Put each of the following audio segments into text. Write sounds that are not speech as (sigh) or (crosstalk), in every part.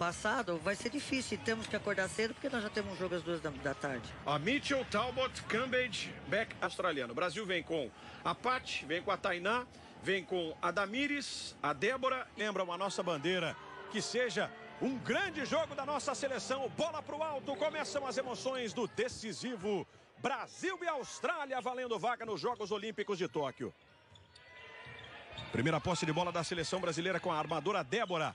passado, vai ser difícil. Temos que acordar cedo porque nós já temos um jogo às duas da, da tarde. A Mitchell, Talbot, Cambridge, Beck australiano. O Brasil vem com a Pat, vem com a Tainá, vem com a Damires, a Débora. Lembram a nossa bandeira que seja um grande jogo da nossa seleção. Bola para o alto, começam as emoções do decisivo Brasil e Austrália valendo vaga nos Jogos Olímpicos de Tóquio. Primeira posse de bola da seleção brasileira com a armadora Débora.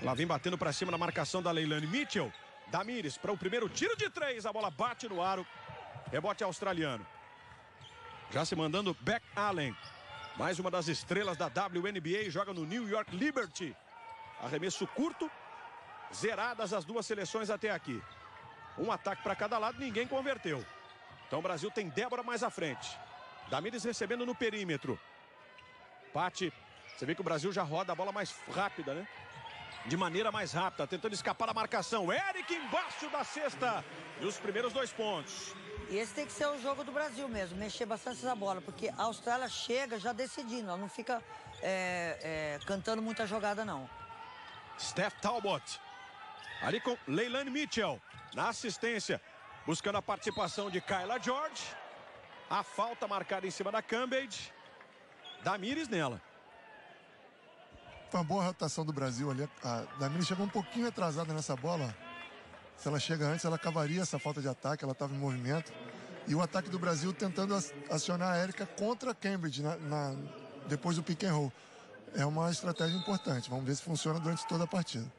Lá vem batendo para cima na marcação da Leilani Mitchell. Damires para o primeiro tiro de três. A bola bate no aro. Rebote australiano. Já se mandando Beck Allen. Mais uma das estrelas da WNBA. Joga no New York Liberty. Arremesso curto. Zeradas as duas seleções até aqui. Um ataque para cada lado, ninguém converteu. Então o Brasil tem Débora mais à frente. Damires recebendo no perímetro. Pate. Você vê que o Brasil já roda a bola mais rápida, né? De maneira mais rápida, tentando escapar da marcação. Eric embaixo da cesta. E os primeiros dois pontos. E esse tem que ser o jogo do Brasil mesmo, mexer bastante essa bola, porque a Austrália chega já decidindo, ela não fica é, é, cantando muita jogada, não. Steph Talbot. Ali com Leilani Mitchell. Na assistência, buscando a participação de Kyla George. A falta marcada em cima da Cambridge. Damires nela. Foi uma boa rotação do Brasil ali. A Damires chegou um pouquinho atrasada nessa bola. Se ela chega antes, ela cavaria essa falta de ataque. Ela estava em movimento. E o ataque do Brasil tentando acionar a Érica contra a Cambridge na, na, depois do pick and roll. É uma estratégia importante. Vamos ver se funciona durante toda a partida.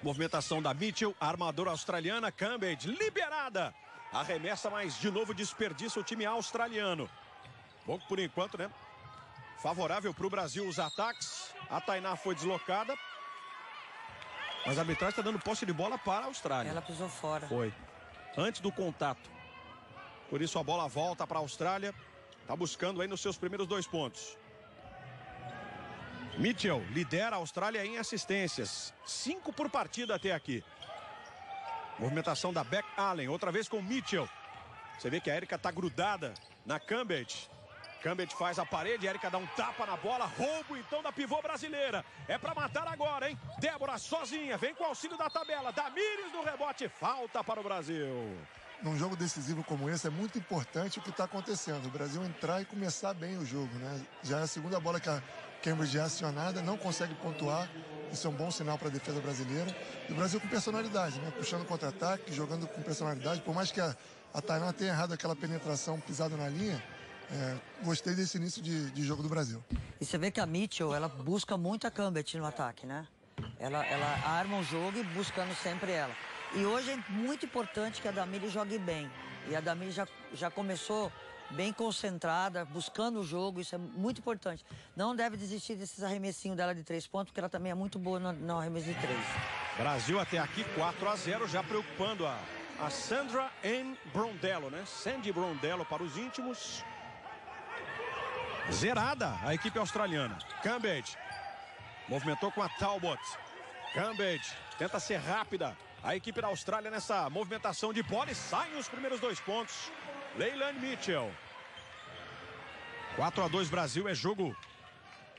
Movimentação da Mitchell, armadora australiana, Cambridge, liberada. Arremessa, mas de novo desperdiça o time australiano. Bom, por enquanto, né? Favorável para o Brasil os ataques. A Tainá foi deslocada. Mas a arbitragem está dando posse de bola para a Austrália. Ela pisou fora. Foi. Antes do contato. Por isso a bola volta para a Austrália. Está buscando aí nos seus primeiros dois pontos. Mitchell lidera a Austrália em assistências. Cinco por partida até aqui. Movimentação da Beck Allen. Outra vez com Mitchell. Você vê que a Erika está grudada na Cambridge. Cambridge faz a parede, Erika dá um tapa na bola, roubo então da pivô brasileira. É para matar agora, hein? Débora sozinha, vem com o auxílio da tabela. Damires no rebote, falta para o Brasil. Num jogo decisivo como esse, é muito importante o que está acontecendo. O Brasil entrar e começar bem o jogo, né? Já é a segunda bola que a Cambridge é acionada, não consegue pontuar. Isso é um bom sinal para a defesa brasileira. E o Brasil com personalidade, né? Puxando contra-ataque, jogando com personalidade. Por mais que a, a Tainá tenha errado aquela penetração pisada na linha, é, gostei desse início de, de, jogo do Brasil. E você vê que a Mitchell, ela busca muito a Cambridge no ataque, né? Ela, ela arma o jogo e buscando sempre ela. E hoje é muito importante que a Damiri jogue bem. E a Damiri já, já começou bem concentrada, buscando o jogo, isso é muito importante. Não deve desistir desses arremessinhos dela de três pontos, porque ela também é muito boa no, no arremesso de três. Brasil até aqui 4 a 0, já preocupando a, a Sandra N. Brondello, né? Sandy Brondello para os íntimos. Zerada a equipe australiana. Cambridge movimentou com a Talbot. Cambridge tenta ser rápida. A equipe da Austrália nessa movimentação de bola e saem os primeiros dois pontos. Leilani Mitchell. 4 a 2 Brasil é jogo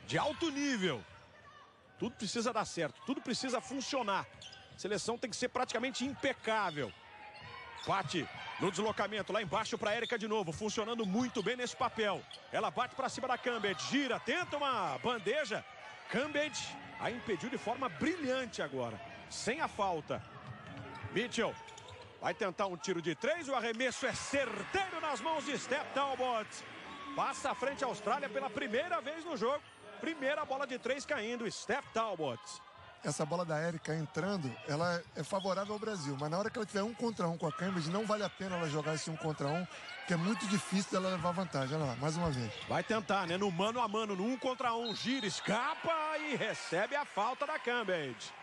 de alto nível. Tudo precisa dar certo, tudo precisa funcionar. A seleção tem que ser praticamente impecável. Bate no deslocamento lá embaixo para Érica de novo, funcionando muito bem nesse papel. Ela bate para cima da Cambridge, gira, tenta uma bandeja. Cambridge a impediu de forma brilhante agora, sem a falta. Mitchell vai tentar um tiro de três. O arremesso é certeiro nas mãos de Steph Talbot. Passa à frente a Austrália pela primeira vez no jogo. Primeira bola de três caindo. Steph Talbot. Essa bola da Érica entrando, ela é favorável ao Brasil. Mas na hora que ela tiver um contra um com a Cambridge, não vale a pena ela jogar esse um contra um, que é muito difícil dela levar vantagem. Olha lá, mais uma vez. Vai tentar, né? No mano a mano, no um contra um, gira, escapa e recebe a falta da Cambridge.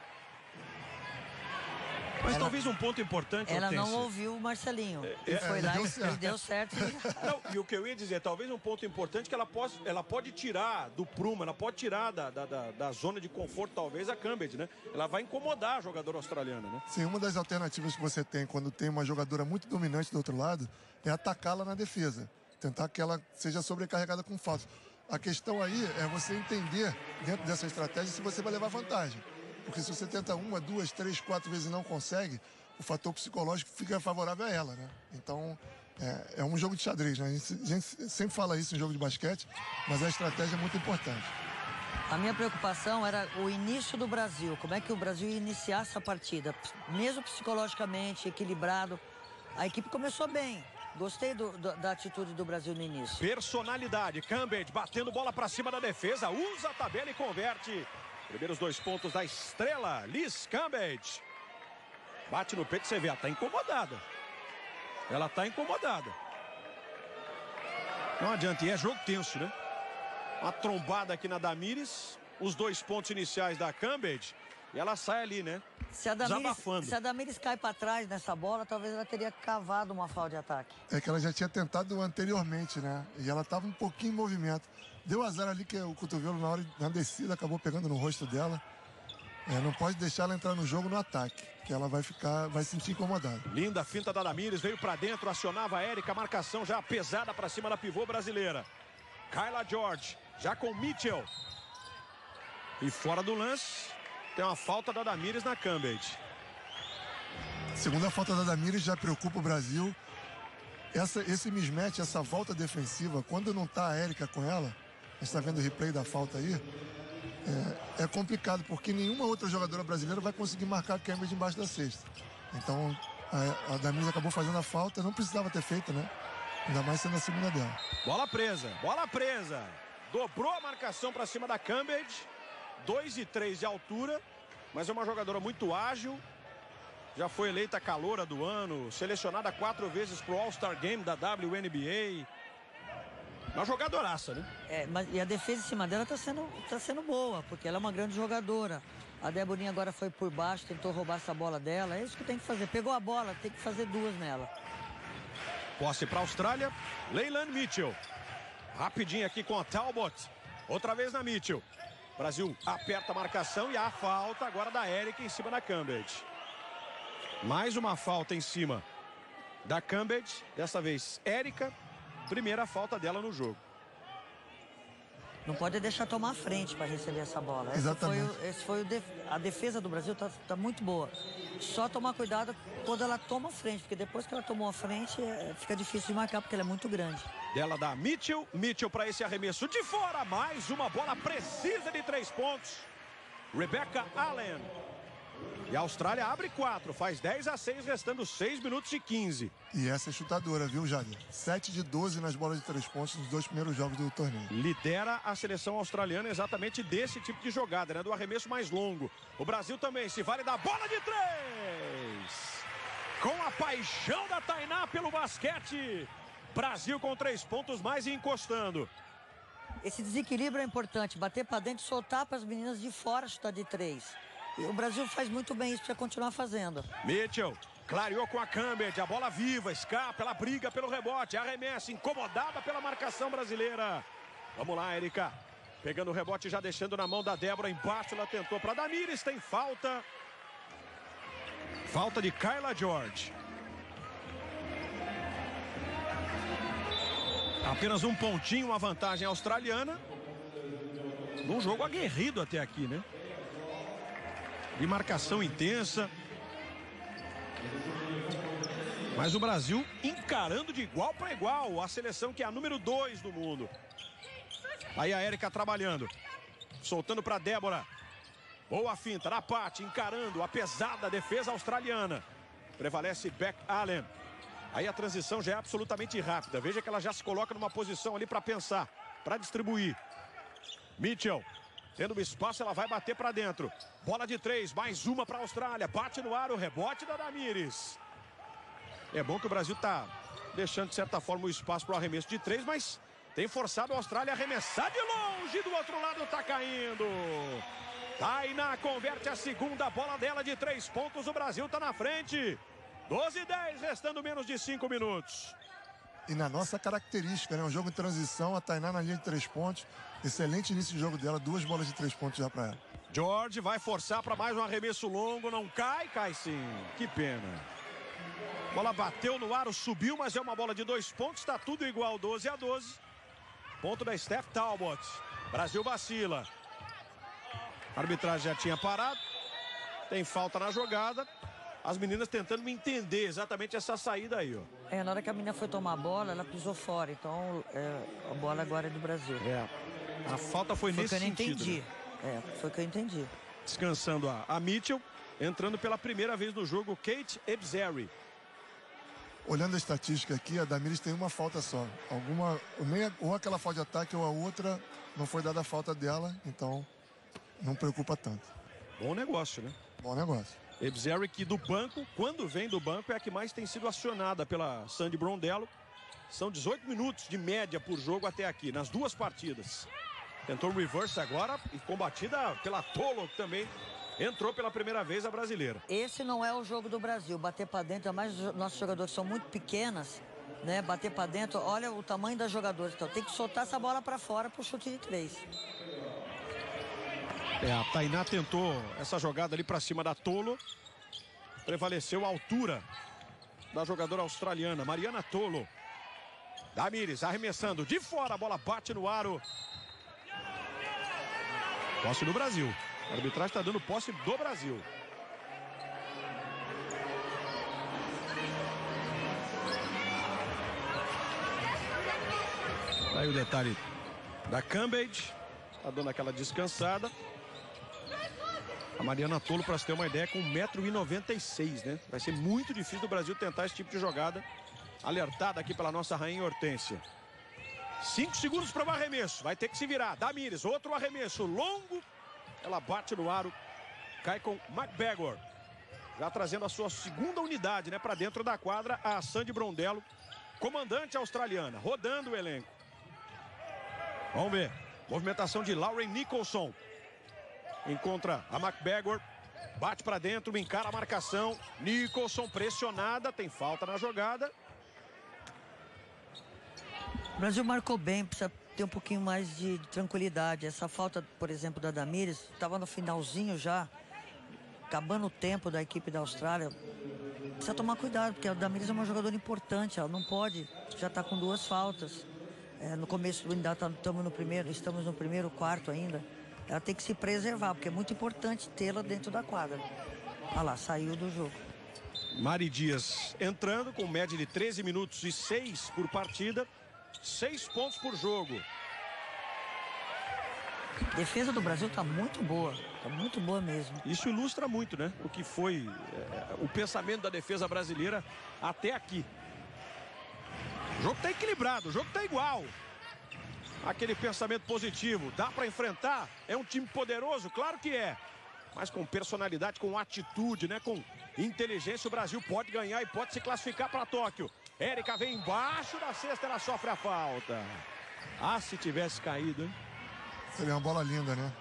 Mas ela, talvez um ponto importante. Ela não ouviu o Marcelinho. É, ele foi é, lá e certo. deu certo. (laughs) Não, e o que eu ia dizer, talvez um ponto importante que ela pode, ela pode tirar do prumo, ela pode tirar da, da, da, da zona de conforto, talvez, a Cambridge, né? Ela vai incomodar a jogadora australiana, né? Sim, uma das alternativas que você tem quando tem uma jogadora muito dominante do outro lado é atacá-la na defesa. Tentar que ela seja sobrecarregada com faltas. A questão aí é você entender, dentro dessa estratégia, se você vai levar vantagem. Porque se você tenta uma, duas, três, quatro vezes e não consegue, o fator psicológico fica favorável a ela, né? Então, é, é um jogo de xadrez, né? A gente, a gente sempre fala isso em jogo de basquete, mas a estratégia é muito importante. A minha preocupação era o início do Brasil, como é que o Brasil iniciasse a partida, mesmo psicologicamente equilibrado. A equipe começou bem. Gostei do, do, da atitude do Brasil no início. Personalidade, Cambridge batendo bola para cima da defesa, usa a tabela e converte. Primeiros dois pontos da estrela, Liz Cambridge. Bate no peito, você vê, ela tá incomodada. Ela tá incomodada. Não adianta, e é jogo tenso, né? Uma trombada aqui na Damires. Os dois pontos iniciais da Cambridge. E ela sai ali, né? Se a Damires, se a Damires cai para trás nessa bola, talvez ela teria cavado uma falta de ataque. É que ela já tinha tentado anteriormente, né? E ela estava um pouquinho em movimento. Deu azar ali que o cotovelo na hora na descida acabou pegando no rosto dela. É, não pode deixar ela entrar no jogo no ataque, que ela vai ficar, vai se sentir incomodada. Linda finta da Damires, veio para dentro, acionava a Érica, marcação já pesada para cima da pivô brasileira. Kyla George, já com Mitchell. E fora do lance, tem uma falta da Damires na Cambridge. Segunda falta da Damires já preocupa o Brasil. Essa, esse mismatch, essa volta defensiva, quando não está a Érica com ela, a gente está vendo o replay da falta aí, é, é, complicado, porque nenhuma outra jogadora brasileira vai conseguir marcar a Cambridge embaixo da cesta. Então, a, a Damires acabou fazendo a falta, não precisava ter feito, né? Ainda mais sendo a segunda dela. Bola presa, bola presa. Dobrou a marcação para cima da Cambridge. 2 e 3 de altura, mas é uma jogadora muito ágil. Já foi eleita caloura do ano, selecionada quatro vezes para o All-Star Game da WNBA. Uma jogadoraça, né? É, mas e a defesa em cima dela está sendo, tá sendo boa, porque ela é uma grande jogadora. A Deborinha agora foi por baixo, tentou roubar essa bola dela. É isso que tem que fazer. Pegou a bola, tem que fazer duas nela. Posse para a Austrália. Leyland Mitchell. Rapidinho aqui com a Talbot. Outra vez na Mitchell. Brasil aperta a marcação e a falta agora da Erika em cima da Cambridge. Mais uma falta em cima da Cambridge. Dessa vez, Érica Primeira falta dela no jogo. Não pode deixar tomar frente para receber essa bola. Exatamente. Esse foi, esse foi def... a defesa do Brasil tá, tá, muito boa. Só tomar cuidado quando ela toma frente, porque depois que ela tomou a frente, é, fica difícil de marcar porque ela é muito grande. Dela da Mitchell, Mitchell para esse arremesso de fora, mais uma bola precisa de três pontos. Rebecca Allen e a Austrália abre 4, faz 10 a 6, restando 6 minutos e 15. E essa é chutadora, viu, Jader? 7 de 12 nas bolas de 3 pontos nos dois primeiros jogos do torneio. Lidera a seleção australiana exatamente desse tipo de jogada, né? Do arremesso mais longo. O Brasil também se vale da bola de 3. Com a paixão da Tainá pelo basquete. Brasil com três pontos mais e encostando. Esse desequilíbrio é importante, bater para dentro e soltar para as meninas de fora chutar de três. E o Brasil faz muito bem isso, precisa continuar fazendo. Mitchell clareou com a Cambridge, a bola viva, escapa, ela briga pelo rebote, arremessa, incomodada pela marcação brasileira. Vamos lá, Erika. Pegando o rebote, já deixando na mão da Débora. Embaixo ela tentou para Damires, tem falta. Falta de Kyla George. Apenas um pontinho, uma vantagem australiana. Num jogo aguerrido até aqui, né? De marcação intensa. Mas o Brasil encarando de igual para igual a seleção que é a número 2 do mundo. Aí a Érica trabalhando. Soltando para Débora. Boa finta na parte, encarando a pesada defesa australiana. Prevalece Beck Allen. Aí a transição já é absolutamente rápida. Veja que ela já se coloca numa posição ali para pensar, para distribuir. Mitchell Tendo espaço, ela vai bater para dentro. Bola de três, mais uma para a Austrália. Bate no ar o rebote da Damires. É bom que o Brasil está deixando, de certa forma, o espaço para o arremesso de três, mas tem forçado a Austrália a arremessar de longe. Do outro lado está caindo. Tainá converte a segunda bola dela de três pontos. O Brasil está na frente. 12 e 10, restando menos de cinco minutos. E na nossa característica, né? Um jogo em transição, a Tainá na linha de três pontos. Excelente início de jogo dela, duas bolas de três pontos já para ela. George vai forçar para mais um arremesso longo, não cai, cai sim. Que pena. Bola bateu no aro, subiu, mas é uma bola de dois pontos, está tudo igual, 12 a 12. Ponto da Steph Talbot. Brasil vacila. A arbitragem já tinha parado. Tem falta na jogada. As meninas tentando me entender exatamente essa saída aí, ó. É, na hora que a menina foi tomar a bola, ela pisou fora. Então, é, a bola agora é do Brasil. É. A falta foi, foi nesse que eu sentido. entendi. Né? É, foi que eu entendi. Descansando a, a Mitchell. Entrando pela primeira vez no jogo, Kate Ebzeri. Olhando a estatística aqui, a Damiris tem uma falta só. Alguma, nem, ou aquela falta de ataque ou a outra não foi dada a falta dela, então não preocupa tanto. Bom negócio, né? Bom negócio. Ebzeri que do banco, quando vem do banco, é a que mais tem sido acionada pela Sandy Brondello. São 18 minutos de média por jogo até aqui, nas duas partidas. Tentou reverse agora e combatida pela Tolo, também entrou pela primeira vez a brasileira. Esse não é o jogo do Brasil. Bater para dentro, é mais os nossos jogadores são muito pequenas, né? Bater para dentro, olha o tamanho das jogadoras. Então tem que soltar essa bola para fora para o chute de três. É, a Tainá tentou essa jogada ali para cima da Tolo. Prevaleceu a altura da jogadora australiana, Mariana Tolo. Damires arremessando de fora, a bola bate no aro. Posse do Brasil. A arbitragem está dando posse do Brasil. Aí o detalhe da Cambridge. Está dando aquela descansada. A Mariana Tolo, para você ter uma ideia, com 1,96m, né? Vai ser muito difícil do Brasil tentar esse tipo de jogada. Alertada aqui pela nossa rainha Hortência. Cinco segundos para o arremesso. Vai ter que se virar. Damires, outro arremesso longo. Ela bate no aro. Cai com McBagor. Já trazendo a sua segunda unidade, né? Para dentro da quadra, a Sandy Brondello. Comandante australiana. Rodando o elenco. Vamos ver. Movimentação de Lauren Nicholson. Encontra a McBagor. Bate para dentro, encara a marcação. Nicholson pressionada, tem falta na jogada. O Brasil marcou bem, precisa ter um pouquinho mais de, de tranquilidade. Essa falta, por exemplo, da Damires, estava no finalzinho já, acabando o tempo da equipe da Austrália. Precisa tomar cuidado, porque a Damires é uma jogadora importante, ela não pode, já está com duas faltas. É, no começo ainda estamos tá, no primeiro, estamos no primeiro quarto ainda. Ela tem que se preservar, porque é muito importante tê-la dentro da quadra. Olha lá, saiu do jogo. Mari Dias entrando com média de 13 minutos e 6 por partida. Seis pontos por jogo. A defesa do Brasil está muito boa. Está muito boa mesmo. Isso ilustra muito, né? O que foi é, o pensamento da defesa brasileira até aqui. O jogo está equilibrado, o jogo está igual. Aquele pensamento positivo. Dá para enfrentar? É um time poderoso? Claro que é. Mas com personalidade, com atitude, né? Com inteligência, o Brasil pode ganhar e pode se classificar para Tóquio. Érica vem embaixo da cesta, ela sofre a falta. Ah, se tivesse caído, hein? Seria uma bola linda, né?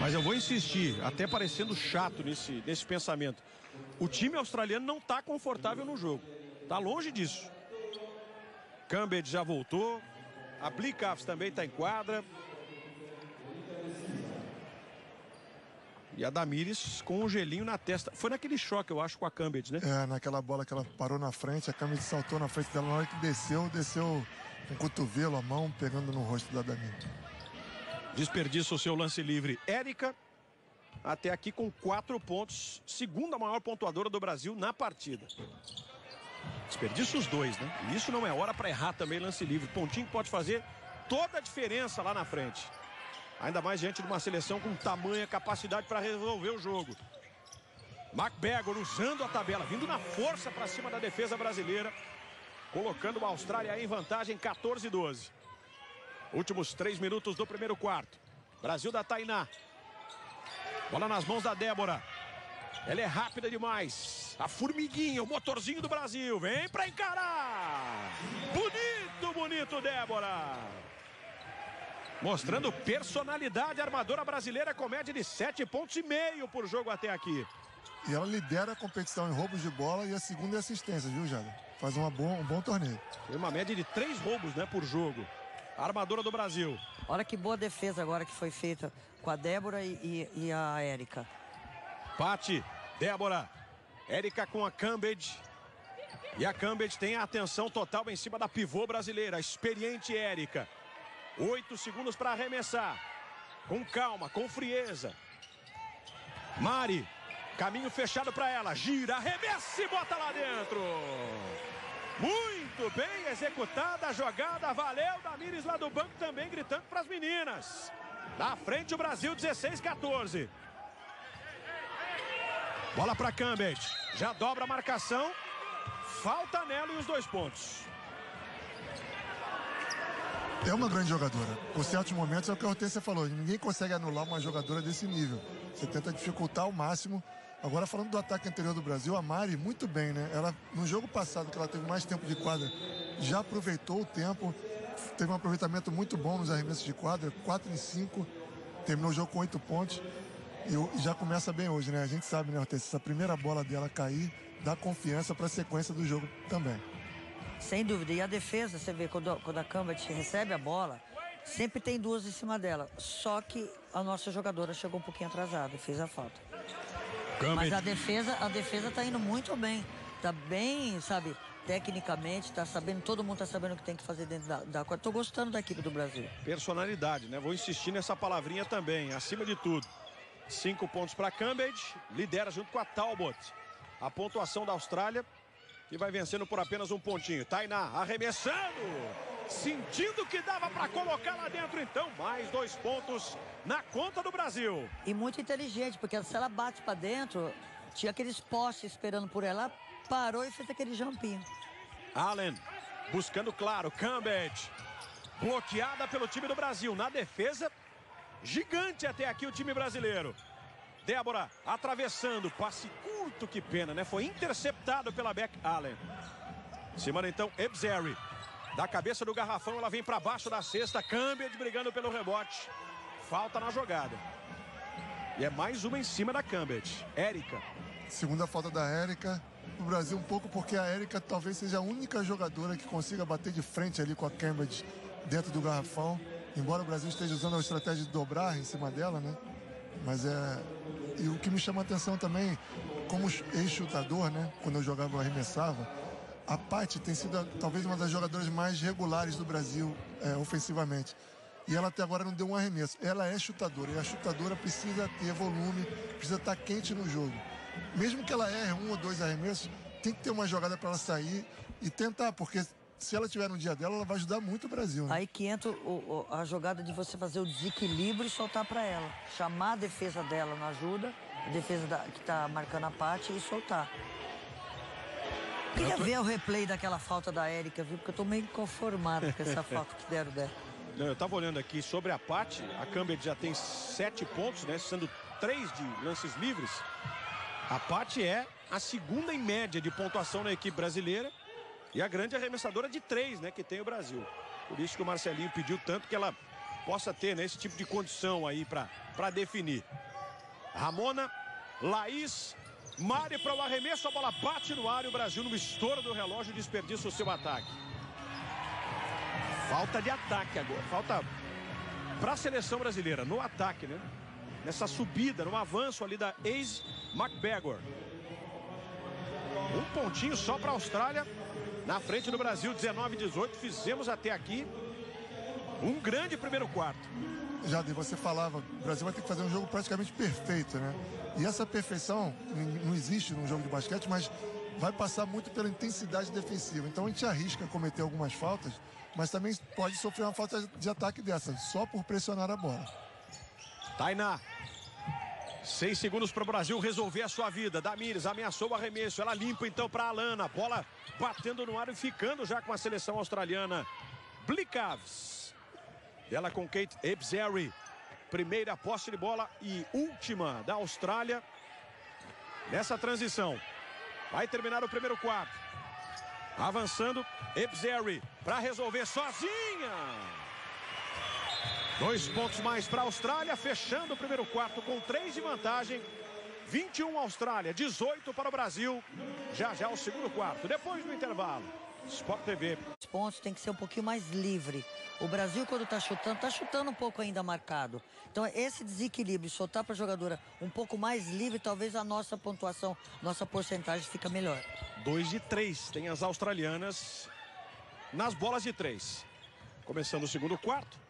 Mas eu vou insistir, até parecendo chato nesse, nesse pensamento. O time australiano não está confortável no jogo. Está longe disso. Cambridge já voltou. A Blicavs também está em quadra. E a Damires com um gelinho na testa. Foi naquele choque, eu acho, com a Cambridge, né? É, naquela bola que ela parou na frente, a Cambridge saltou na frente dela. Na hora que desceu, desceu com um cotovelo, a mão, pegando no rosto da Damires. Desperdiça o seu lance livre. Érica, até aqui com quatro pontos. Segunda maior pontuadora do Brasil na partida. Desperdiça os dois, né? E isso não é hora para errar também lance livre. Pontinho pode fazer toda a diferença lá na frente. Ainda mais diante de uma seleção com tamanha capacidade para resolver o jogo. McBagor usando a tabela, vindo na força para cima da defesa brasileira. Colocando a Austrália em vantagem 14-12. Últimos três minutos do primeiro quarto. Brasil da Tainá. Bola nas mãos da Débora. Ela é rápida demais. A formiguinha, o motorzinho do Brasil. Vem para encarar. Bonito, bonito, Débora. Mostrando personalidade, a armadora brasileira com média de sete pontos e meio por jogo até aqui. E ela lidera a competição em roubos de bola e a segunda é assistência, viu, Jada? Faz uma bom, um bom torneio. Tem uma média de três roubos, né, por jogo. A armadora do Brasil. Olha que boa defesa agora que foi feita com a Débora e, e, e a Érica. Pati, Débora, Érica com a Cambridge. E a Cambridge tem a atenção total em cima da pivô brasileira, experiente Érica. Oito segundos para arremessar. Com calma, com frieza. Mari, caminho fechado para ela. Gira, arremessa e bota lá dentro. Muito bem executada a jogada. Valeu, Damires lá do banco também gritando para as meninas. Na frente o Brasil 16-14. Bola para Cambridge. Já dobra a marcação. Falta nela e os dois pontos. É uma grande jogadora. Por certos momentos é o que a Hortência falou. Ninguém consegue anular uma jogadora desse nível. Você tenta dificultar ao máximo. Agora falando do ataque anterior do Brasil, a Mari muito bem, né? Ela no jogo passado que ela teve mais tempo de quadra, já aproveitou o tempo, teve um aproveitamento muito bom nos arremessos de quadra, 4 em 5, terminou o jogo com 8 pontos. E já começa bem hoje, né? A gente sabe, né, Hortência, essa primeira bola dela cair dá confiança para a sequência do jogo também. Sem dúvida. E a defesa, você vê, quando, quando a Cambridge recebe a bola, sempre tem duas em cima dela. Só que a nossa jogadora chegou um pouquinho atrasada e fez a falta. Mas a defesa, a defesa tá indo muito bem. Tá bem, sabe, tecnicamente, tá sabendo, todo mundo tá sabendo o que tem que fazer dentro da, da quadra. Tô gostando da equipe do Brasil. Personalidade, né? Vou insistir nessa palavrinha também, acima de tudo. Cinco pontos para Cambridge, lidera junto com a Talbot. A pontuação da Austrália, que vai vencendo por apenas um pontinho. Tainá arremessando, sentindo que dava para colocar lá dentro. Então, mais dois pontos na conta do Brasil. E muito inteligente, porque se ela bate para dentro, tinha aqueles postes esperando por ela, parou e fez aquele jumpinho. Allen, buscando claro, Cambridge. Bloqueada pelo time do Brasil. Na defesa, Gigante até aqui o time brasileiro. Débora atravessando, passe curto, que pena, né? Foi interceptado pela Beck Allen. Semana então, Ebzeri. Da cabeça do garrafão, ela vem para baixo da cesta. Cambridge brigando pelo rebote. Falta na jogada. E é mais uma em cima da Cambridge. Érica. Segunda falta da Érica. O Brasil um pouco porque a Érica talvez seja a única jogadora que consiga bater de frente ali com a Cambridge dentro do garrafão embora o Brasil esteja usando a estratégia de dobrar em cima dela, né? Mas é. E o que me chama a atenção também, como ex-chutador, né? Quando eu jogava, eu arremessava. A Paty tem sido talvez uma das jogadoras mais regulares do Brasil é, ofensivamente. E ela até agora não deu um arremesso. Ela é chutadora e a chutadora precisa ter volume, precisa estar quente no jogo. Mesmo que ela erre um ou dois arremessos, tem que ter uma jogada para ela sair e tentar, porque se ela tiver no dia dela, ela vai ajudar muito o Brasil. Né? Aí que entra o, o, a jogada de você fazer o desequilíbrio e soltar para ela. Chamar a defesa dela na ajuda, a defesa da, que está marcando a parte e soltar. Queria ver o replay daquela falta da Érica, viu? Porque eu tô meio inconformado com essa (laughs) falta que deram dela. Eu estava olhando aqui sobre a parte, a Câmbia já tem sete pontos, né? Sendo três de lances livres. A parte é a segunda em média de pontuação na equipe brasileira e a grande arremessadora de três, né, que tem o Brasil. Por isso que o Marcelinho pediu tanto que ela possa ter né, esse tipo de condição aí para definir. Ramona, Laís, Mari para o arremesso, a bola bate no ar e o Brasil no estouro do relógio desperdiça o seu ataque. Falta de ataque agora, falta para a seleção brasileira, no ataque, né? Nessa subida, no avanço ali da ex McBagor. Um pontinho só para a Austrália na frente do Brasil, 19 18. Fizemos até aqui um grande primeiro quarto. Jade, você falava, o Brasil vai ter que fazer um jogo praticamente perfeito, né? E essa perfeição não existe num jogo de basquete, mas vai passar muito pela intensidade defensiva. Então a gente arrisca cometer algumas faltas, mas também pode sofrer uma falta de ataque dessa, só por pressionar a bola. Tainá. Seis segundos para o Brasil resolver a sua vida. Damires ameaçou o arremesso. Ela limpa então para Alana. Bola batendo no ar e ficando já com a seleção australiana. Blikavs. Ela com Kate Ebzeri. Primeira posse de bola e última da Austrália. Nessa transição. Vai terminar o primeiro quarto. Avançando, Ebzeri para resolver sozinha. Dois pontos mais para a Austrália, fechando o primeiro quarto com três de vantagem. 21 Austrália, 18 para o Brasil. Já já o segundo quarto, depois do intervalo. Sport TV. Os pontos tem que ser um pouquinho mais livre. O Brasil, quando está chutando, está chutando um pouco ainda marcado. Então, esse desequilíbrio, soltar para a jogadora um pouco mais livre, talvez a nossa pontuação, nossa porcentagem fica melhor. Dois de três. Tem as australianas nas bolas de três. Começando o segundo quarto.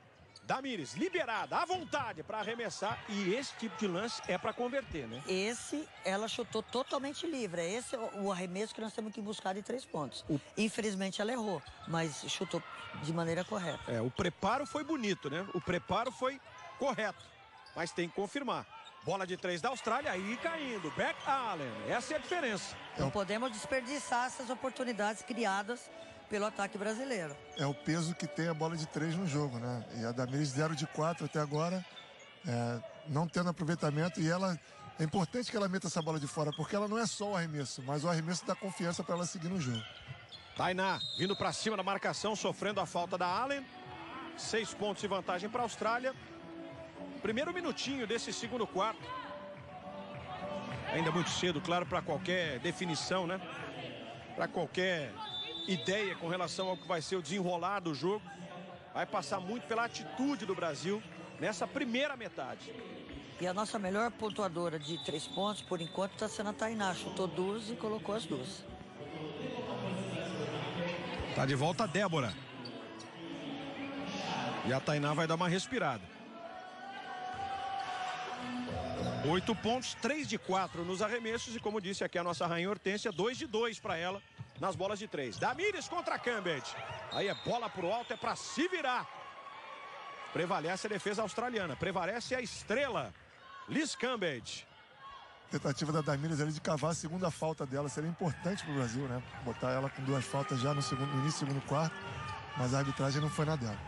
Damires, liberada, à vontade para arremessar. E esse tipo de lance é para converter, né? Esse, ela chutou totalmente livre. Esse é o arremesso que nós temos que buscar de três pontos. O... Infelizmente, ela errou, mas chutou de maneira correta. É, o preparo foi bonito, né? O preparo foi correto, mas tem que confirmar. Bola de três da Austrália, aí caindo. Beck Allen, essa é a diferença. Não podemos desperdiçar essas oportunidades criadas pelo ataque brasileiro. É o peso que tem a bola de três no jogo, né? E a Damiris 0 de 4 até agora, é, não tendo aproveitamento. E ela é importante que ela meta essa bola de fora, porque ela não é só o arremesso, mas o arremesso dá confiança para ela seguir no jogo. Tainá vindo para cima da marcação, sofrendo a falta da Allen. Seis pontos de vantagem para a Austrália. Primeiro minutinho desse segundo quarto. Ainda muito cedo, claro, para qualquer definição, né? Para qualquer ideia com relação ao que vai ser o desenrolar do jogo. Vai passar muito pela atitude do Brasil nessa primeira metade. E a nossa melhor pontuadora de três pontos, por enquanto, está sendo a Tainá. Chutou duas e colocou as duas. Tá de volta a Débora. E a Tainá vai dar uma respirada. Oito pontos, três de quatro nos arremessos. E como disse aqui a nossa rainha Hortência, dois de dois para ela nas bolas de três. Damires contra Cambridge. Aí é bola pro alto, é para se virar. Prevalece a defesa australiana. Prevalece a estrela. Liz Cambridge. Tentativa da Damires ali de cavar a segunda falta dela. Seria importante para o Brasil, né? Botar ela com duas faltas já no, segundo, no início do segundo quarto. Mas a arbitragem não foi na dela.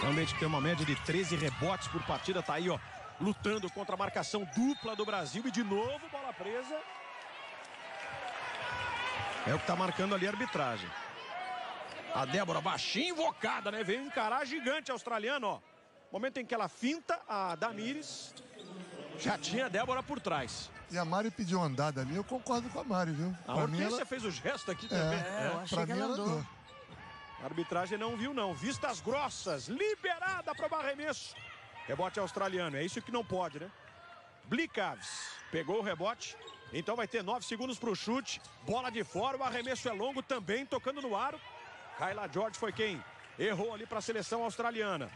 Cambridge tem uma média de 13 rebotes por partida. Tá aí, ó. Lutando contra a marcação dupla do Brasil. E de novo, bola presa. É o que está marcando ali a arbitragem. A Débora baixinha invocada, né? Veio encarar gigante australiano, ó. Momento em que ela finta a Damires. Já tinha a Débora por trás. E a Mari pediu andada ali, eu concordo com a Mari, viu? A pra Hortência ela... fez o gesto aqui também. É, eu achei pra que mim ela andou. A arbitragem não viu, não. Vistas grossas, liberada para o arremesso. Rebote australiano, é isso que não pode, né? Blicaves pegou o rebote, então vai ter nove segundos para o chute. Bola de fora, o arremesso é longo também, tocando no aro. Kyla George foi quem errou ali para a seleção australiana.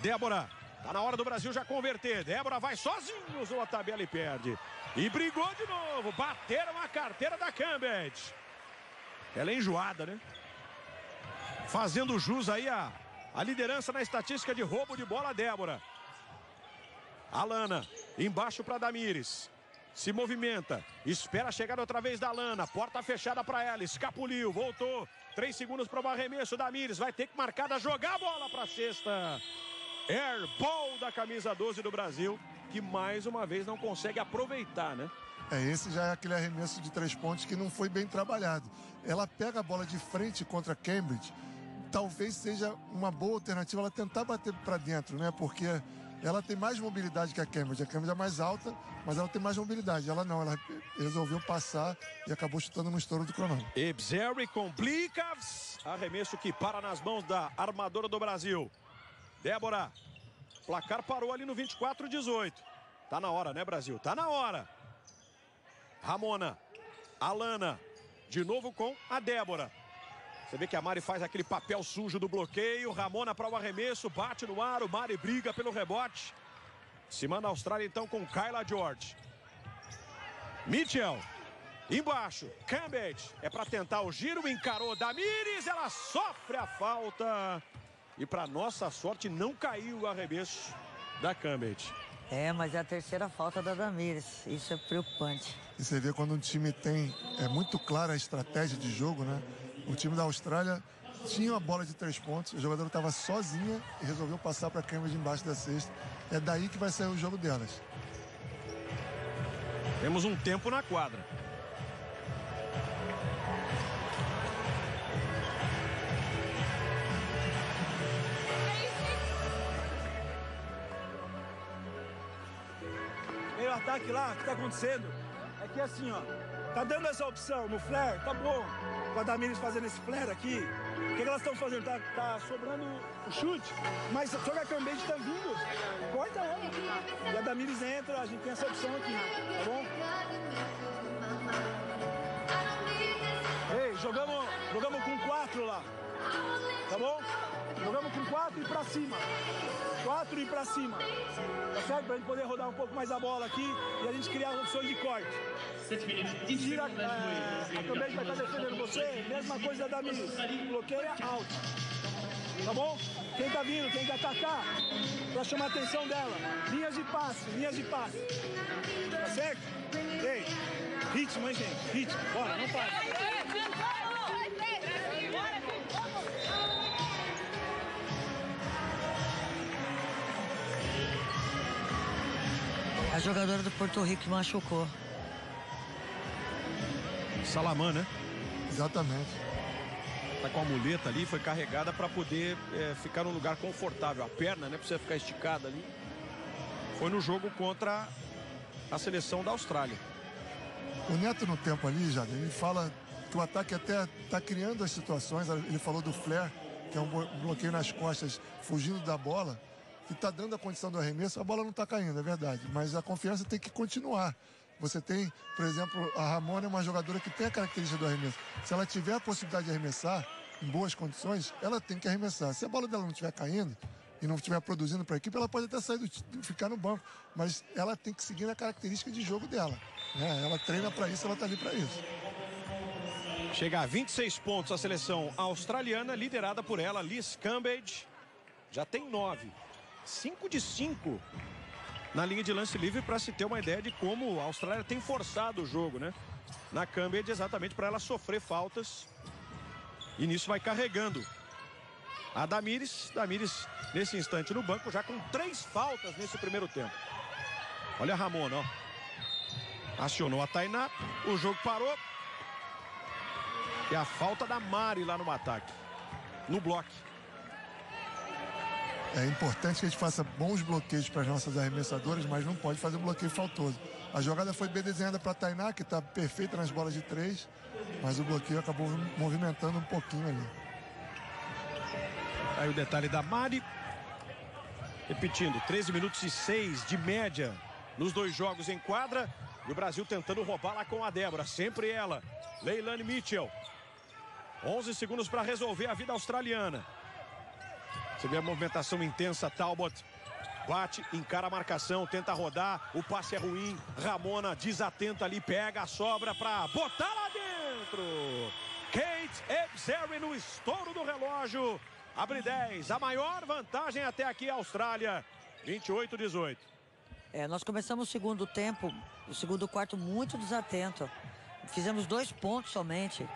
Débora, tá na hora do Brasil já converter. Débora vai sozinho, usou a tabela e perde. E brigou de novo, bateram a carteira da Cambridge. Ela é enjoada, né? Fazendo jus aí a, a liderança na estatística de roubo de bola, Débora. Alana, embaixo para Damires. Se movimenta, espera a chegada outra vez da Lana, porta fechada para ela, escapuliu, voltou. Três segundos para o arremesso da Mires, vai ter que marcar da jogar a bola para a sexta. Airball da camisa 12 do Brasil, que mais uma vez não consegue aproveitar, né? É, esse já é aquele arremesso de três pontos que não foi bem trabalhado. Ela pega a bola de frente contra Cambridge, talvez seja uma boa alternativa ela tentar bater para dentro, né? Porque ela tem mais mobilidade que a Cambridge. A Cambridge é mais alta, mas ela tem mais mobilidade. Ela não, ela resolveu passar e acabou chutando no estouro do cronômetro. Ebzeri complica. Arremesso que para nas mãos da armadora do Brasil. Débora. Placar parou ali no 24-18. Tá na hora, né, Brasil? Tá na hora. Ramona. Alana. De novo com a Débora. Você vê que a Mari faz aquele papel sujo do bloqueio. Ramona para o arremesso, bate no ar. O Mari briga pelo rebote. Se manda a Austrália então com Kyla George. Mitchell. Embaixo, Cambridge é para tentar o giro, encarou Damires, ela sofre a falta. E para nossa sorte não caiu o arremesso da Cambridge. É, mas é a terceira falta da Damires, isso é preocupante. E você vê quando um time tem, é muito clara a estratégia de jogo, né? O time da Austrália tinha uma bola de três pontos, o jogador estava sozinha e resolveu passar para a câmera de embaixo da cesta. É daí que vai sair o jogo delas. Temos um tempo na quadra. Meio ataque lá, o que está acontecendo? É que assim, ó, tá dando essa opção no flare, tá bom com a Damires fazendo esse flare aqui, o que, que elas estão fazendo? Tá, tá, sobrando o chute, mas só que a Cambage tá vindo, corta ela. E a Damires entra, a gente tem essa opção aqui, tá bom? Ei, jogamos, jogamos com quatro lá, tá bom? Quatro e pra cima. Quatro e pra cima. Tá certo? Pra gente poder rodar um pouco mais a bola aqui e a gente criar opções de corte. Tira, é, a Cambage vai estar defendendo você, mesma coisa da Damiris. Bloqueia alto. Tá bom? Quem tá vindo, tem que atacar pra chamar a atenção dela. Linhas de passe, linhas de passe. Tá certo? Ei, ritmo, hein, gente? Ritmo. Bora, não para. A jogadora do Porto Rico machucou. Salamã, né? Exatamente. Tá com a muleta ali, foi carregada para poder é, ficar num lugar confortável. A perna, né? Precisa ficar esticada ali. Foi no jogo contra a seleção da Austrália. O Neto no tempo ali, Jade, ele fala que o ataque até está criando as situações. Ele falou do flare, que é um bloqueio nas costas, fugindo da bola, que está dando a condição do arremesso. A bola não está caindo, é verdade. Mas a confiança tem que continuar. Você tem, por exemplo, a Ramona é uma jogadora que tem a característica do arremesso. Se ela tiver a possibilidade de arremessar em boas condições, ela tem que arremessar. Se a bola dela não estiver caindo e não estiver produzindo para a equipe, ela pode até sair do, ficar no banco, mas ela tem que seguir a característica de jogo dela. Né? Ela treina para isso, ela está ali para isso. Chega a 26 pontos a seleção australiana, liderada por ela, Liz Cambage. Já tem nove. 5 de 5 na linha de lance livre para se ter uma ideia de como a Austrália tem forçado o jogo, né? Na Cambridge, exatamente para ela sofrer faltas. E nisso vai carregando. A Damires, Damires nesse instante no banco, já com três faltas nesse primeiro tempo. Olha a Ramona, ó. Acionou a Tainá, o jogo parou. E a falta da Mari lá no ataque. No bloco. É importante que a gente faça bons bloqueios para as nossas arremessadoras, mas não pode fazer um bloqueio faltoso. A jogada foi bem desenhada para a Tainá, que está perfeita nas bolas de três, mas o bloqueio acabou movimentando um pouquinho ali. Aí o detalhe da Mari. Repetindo, 13 minutos e 6 de média nos dois jogos em quadra. E o Brasil tentando roubar lá com a Débora. Sempre ela, Leilane Mitchell. 11 segundos para resolver a vida australiana. Você vê a movimentação intensa, Talbot. Bate, encara a marcação, tenta rodar. O passe é ruim. Ramona desatenta ali, pega a sobra para botar lá dentro. Kate Ebzeri no estouro do relógio. Abre 10. A maior vantagem até aqui, Austrália. 28-18. É, nós começamos o segundo tempo, o segundo quarto muito desatento. Fizemos dois pontos somente.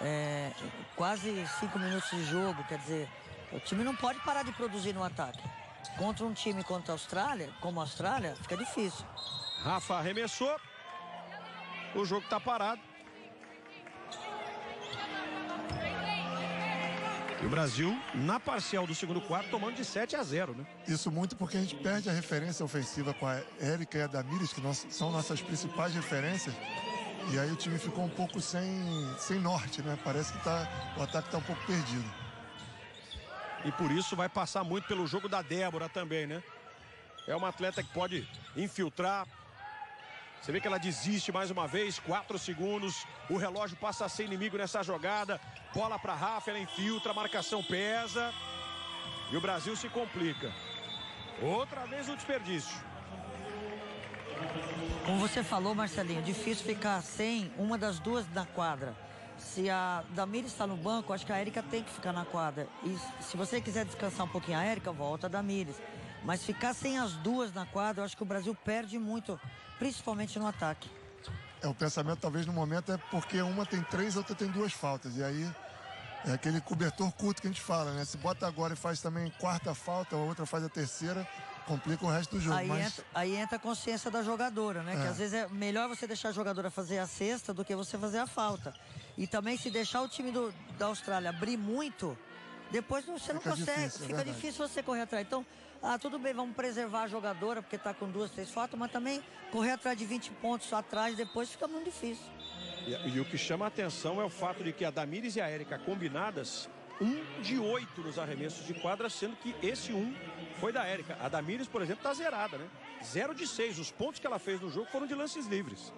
É, quase cinco minutos de jogo, quer dizer, o time não pode parar de produzir no ataque. Contra um time contra a Austrália, como a Austrália, fica difícil. Rafa arremessou. O jogo está parado. E o Brasil, na parcial do segundo quarto, tomando de 7 a 0, né? Isso muito porque a gente perde a referência ofensiva com a Érica e a Damires, que nós, são nossas principais referências. E aí o time ficou um pouco sem, sem norte, né? Parece que tá, o ataque está um pouco perdido. E por isso vai passar muito pelo jogo da Débora também, né? É uma atleta que pode infiltrar. Você vê que ela desiste mais uma vez, quatro segundos. O relógio passa a ser inimigo nessa jogada. Bola para Rafa, ela infiltra, a marcação pesa. E o Brasil se complica. Outra vez o desperdício. Como você falou, Marcelinho, difícil ficar sem uma das duas na quadra. Se a Damires está no banco, acho que a Érica tem que ficar na quadra. E se você quiser descansar um pouquinho a Érica, volta a Damires. Mas ficar sem as duas na quadra, eu acho que o Brasil perde muito, principalmente no ataque. É, o pensamento talvez no momento é porque uma tem três, a outra tem duas faltas. E aí é aquele cobertor curto que a gente fala, né? Se bota agora e faz também quarta falta, a outra faz a terceira, complica o resto do jogo. Aí, mas... entra, aí entra a consciência da jogadora, né? É. Que às vezes é melhor você deixar a jogadora fazer a cesta do que você fazer a falta. E também se deixar o time do, da Austrália abrir muito, depois você não fica consegue. Difícil, é fica é difícil você correr atrás. Então, ah, tudo bem, vamos preservar a jogadora, porque está com duas, três faltas, mas também correr atrás de 20 pontos atrás depois fica muito difícil. E, e o que chama a atenção é o fato de que a Damires e a Érica combinadas, um de oito nos arremessos de quadra, sendo que esse um foi da Érica. A Damires, por exemplo, está zerada, né? Zero de seis. Os pontos que ela fez no jogo foram de lances livres.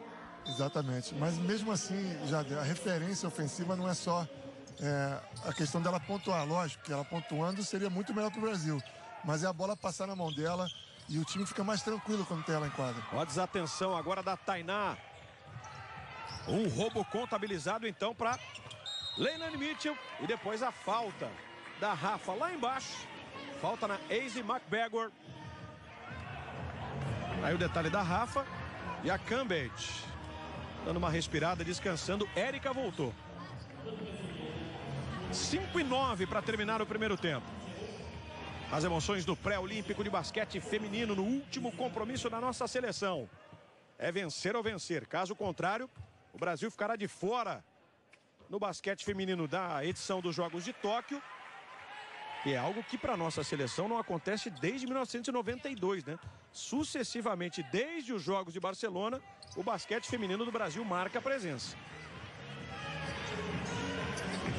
Exatamente. Mas mesmo assim, já a referência ofensiva não é só é, a questão dela pontuar. Lógico que ela pontuando seria muito melhor para o Brasil. Mas é a bola passar na mão dela e o time fica mais tranquilo quando tem ela em quadra. Ó a desatenção agora da Tainá. Um roubo contabilizado então para Leilani Mitchell. E depois a falta da Rafa lá embaixo. Falta na Ace McBagor. Aí o detalhe da Rafa. E a Cambridge. Dando uma respirada, descansando. Érica voltou. 5 e 9 para terminar o primeiro tempo. As emoções do pré-olímpico de basquete feminino no último compromisso da nossa seleção. É vencer ou vencer. Caso contrário, o Brasil ficará de fora no basquete feminino da edição dos Jogos de Tóquio. E é algo que para nossa seleção não acontece desde 1992, né? Sucessivamente, desde os Jogos de Barcelona, o basquete feminino do Brasil marca a presença.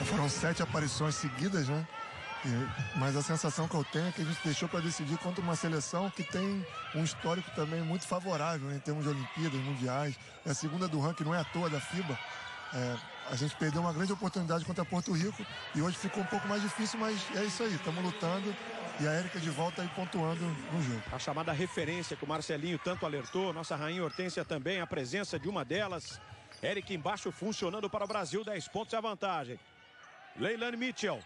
Foram sete aparições seguidas, né? E, mas a sensação que eu tenho é que a gente deixou para decidir contra uma seleção que tem um histórico também muito favorável né, em termos de Olimpíadas, Mundiais. É a segunda do ranking, não é à toa da FIBA. É, a gente perdeu uma grande oportunidade contra Porto Rico e hoje ficou um pouco mais difícil, mas é isso aí, estamos lutando e a Érica de volta aí pontuando no jogo. A chamada referência que o Marcelinho tanto alertou, nossa rainha Hortência também, a presença de uma delas. Érica embaixo funcionando para o Brasil, 10 pontos a vantagem. Leilani Mitchell.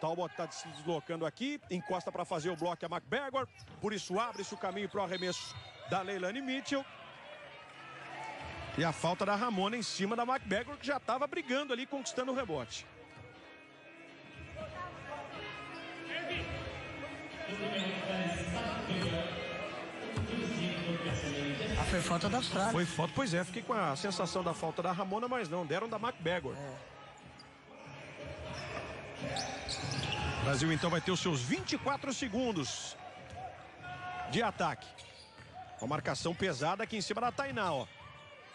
Talbot está se deslocando aqui, encosta para fazer o bloco a McBagor. Por isso abre-se o caminho para o arremesso da Leilani Mitchell. E a falta da Ramona em cima da McBagor, que já estava brigando ali, conquistando o rebote. Foi falta da Austrália. Foi falta, pois é, fiquei com a sensação da falta da Ramona, mas não, deram da McBagor. É. Brasil então vai ter os seus 24 segundos de ataque. Uma marcação pesada aqui em cima da Tainá, ó.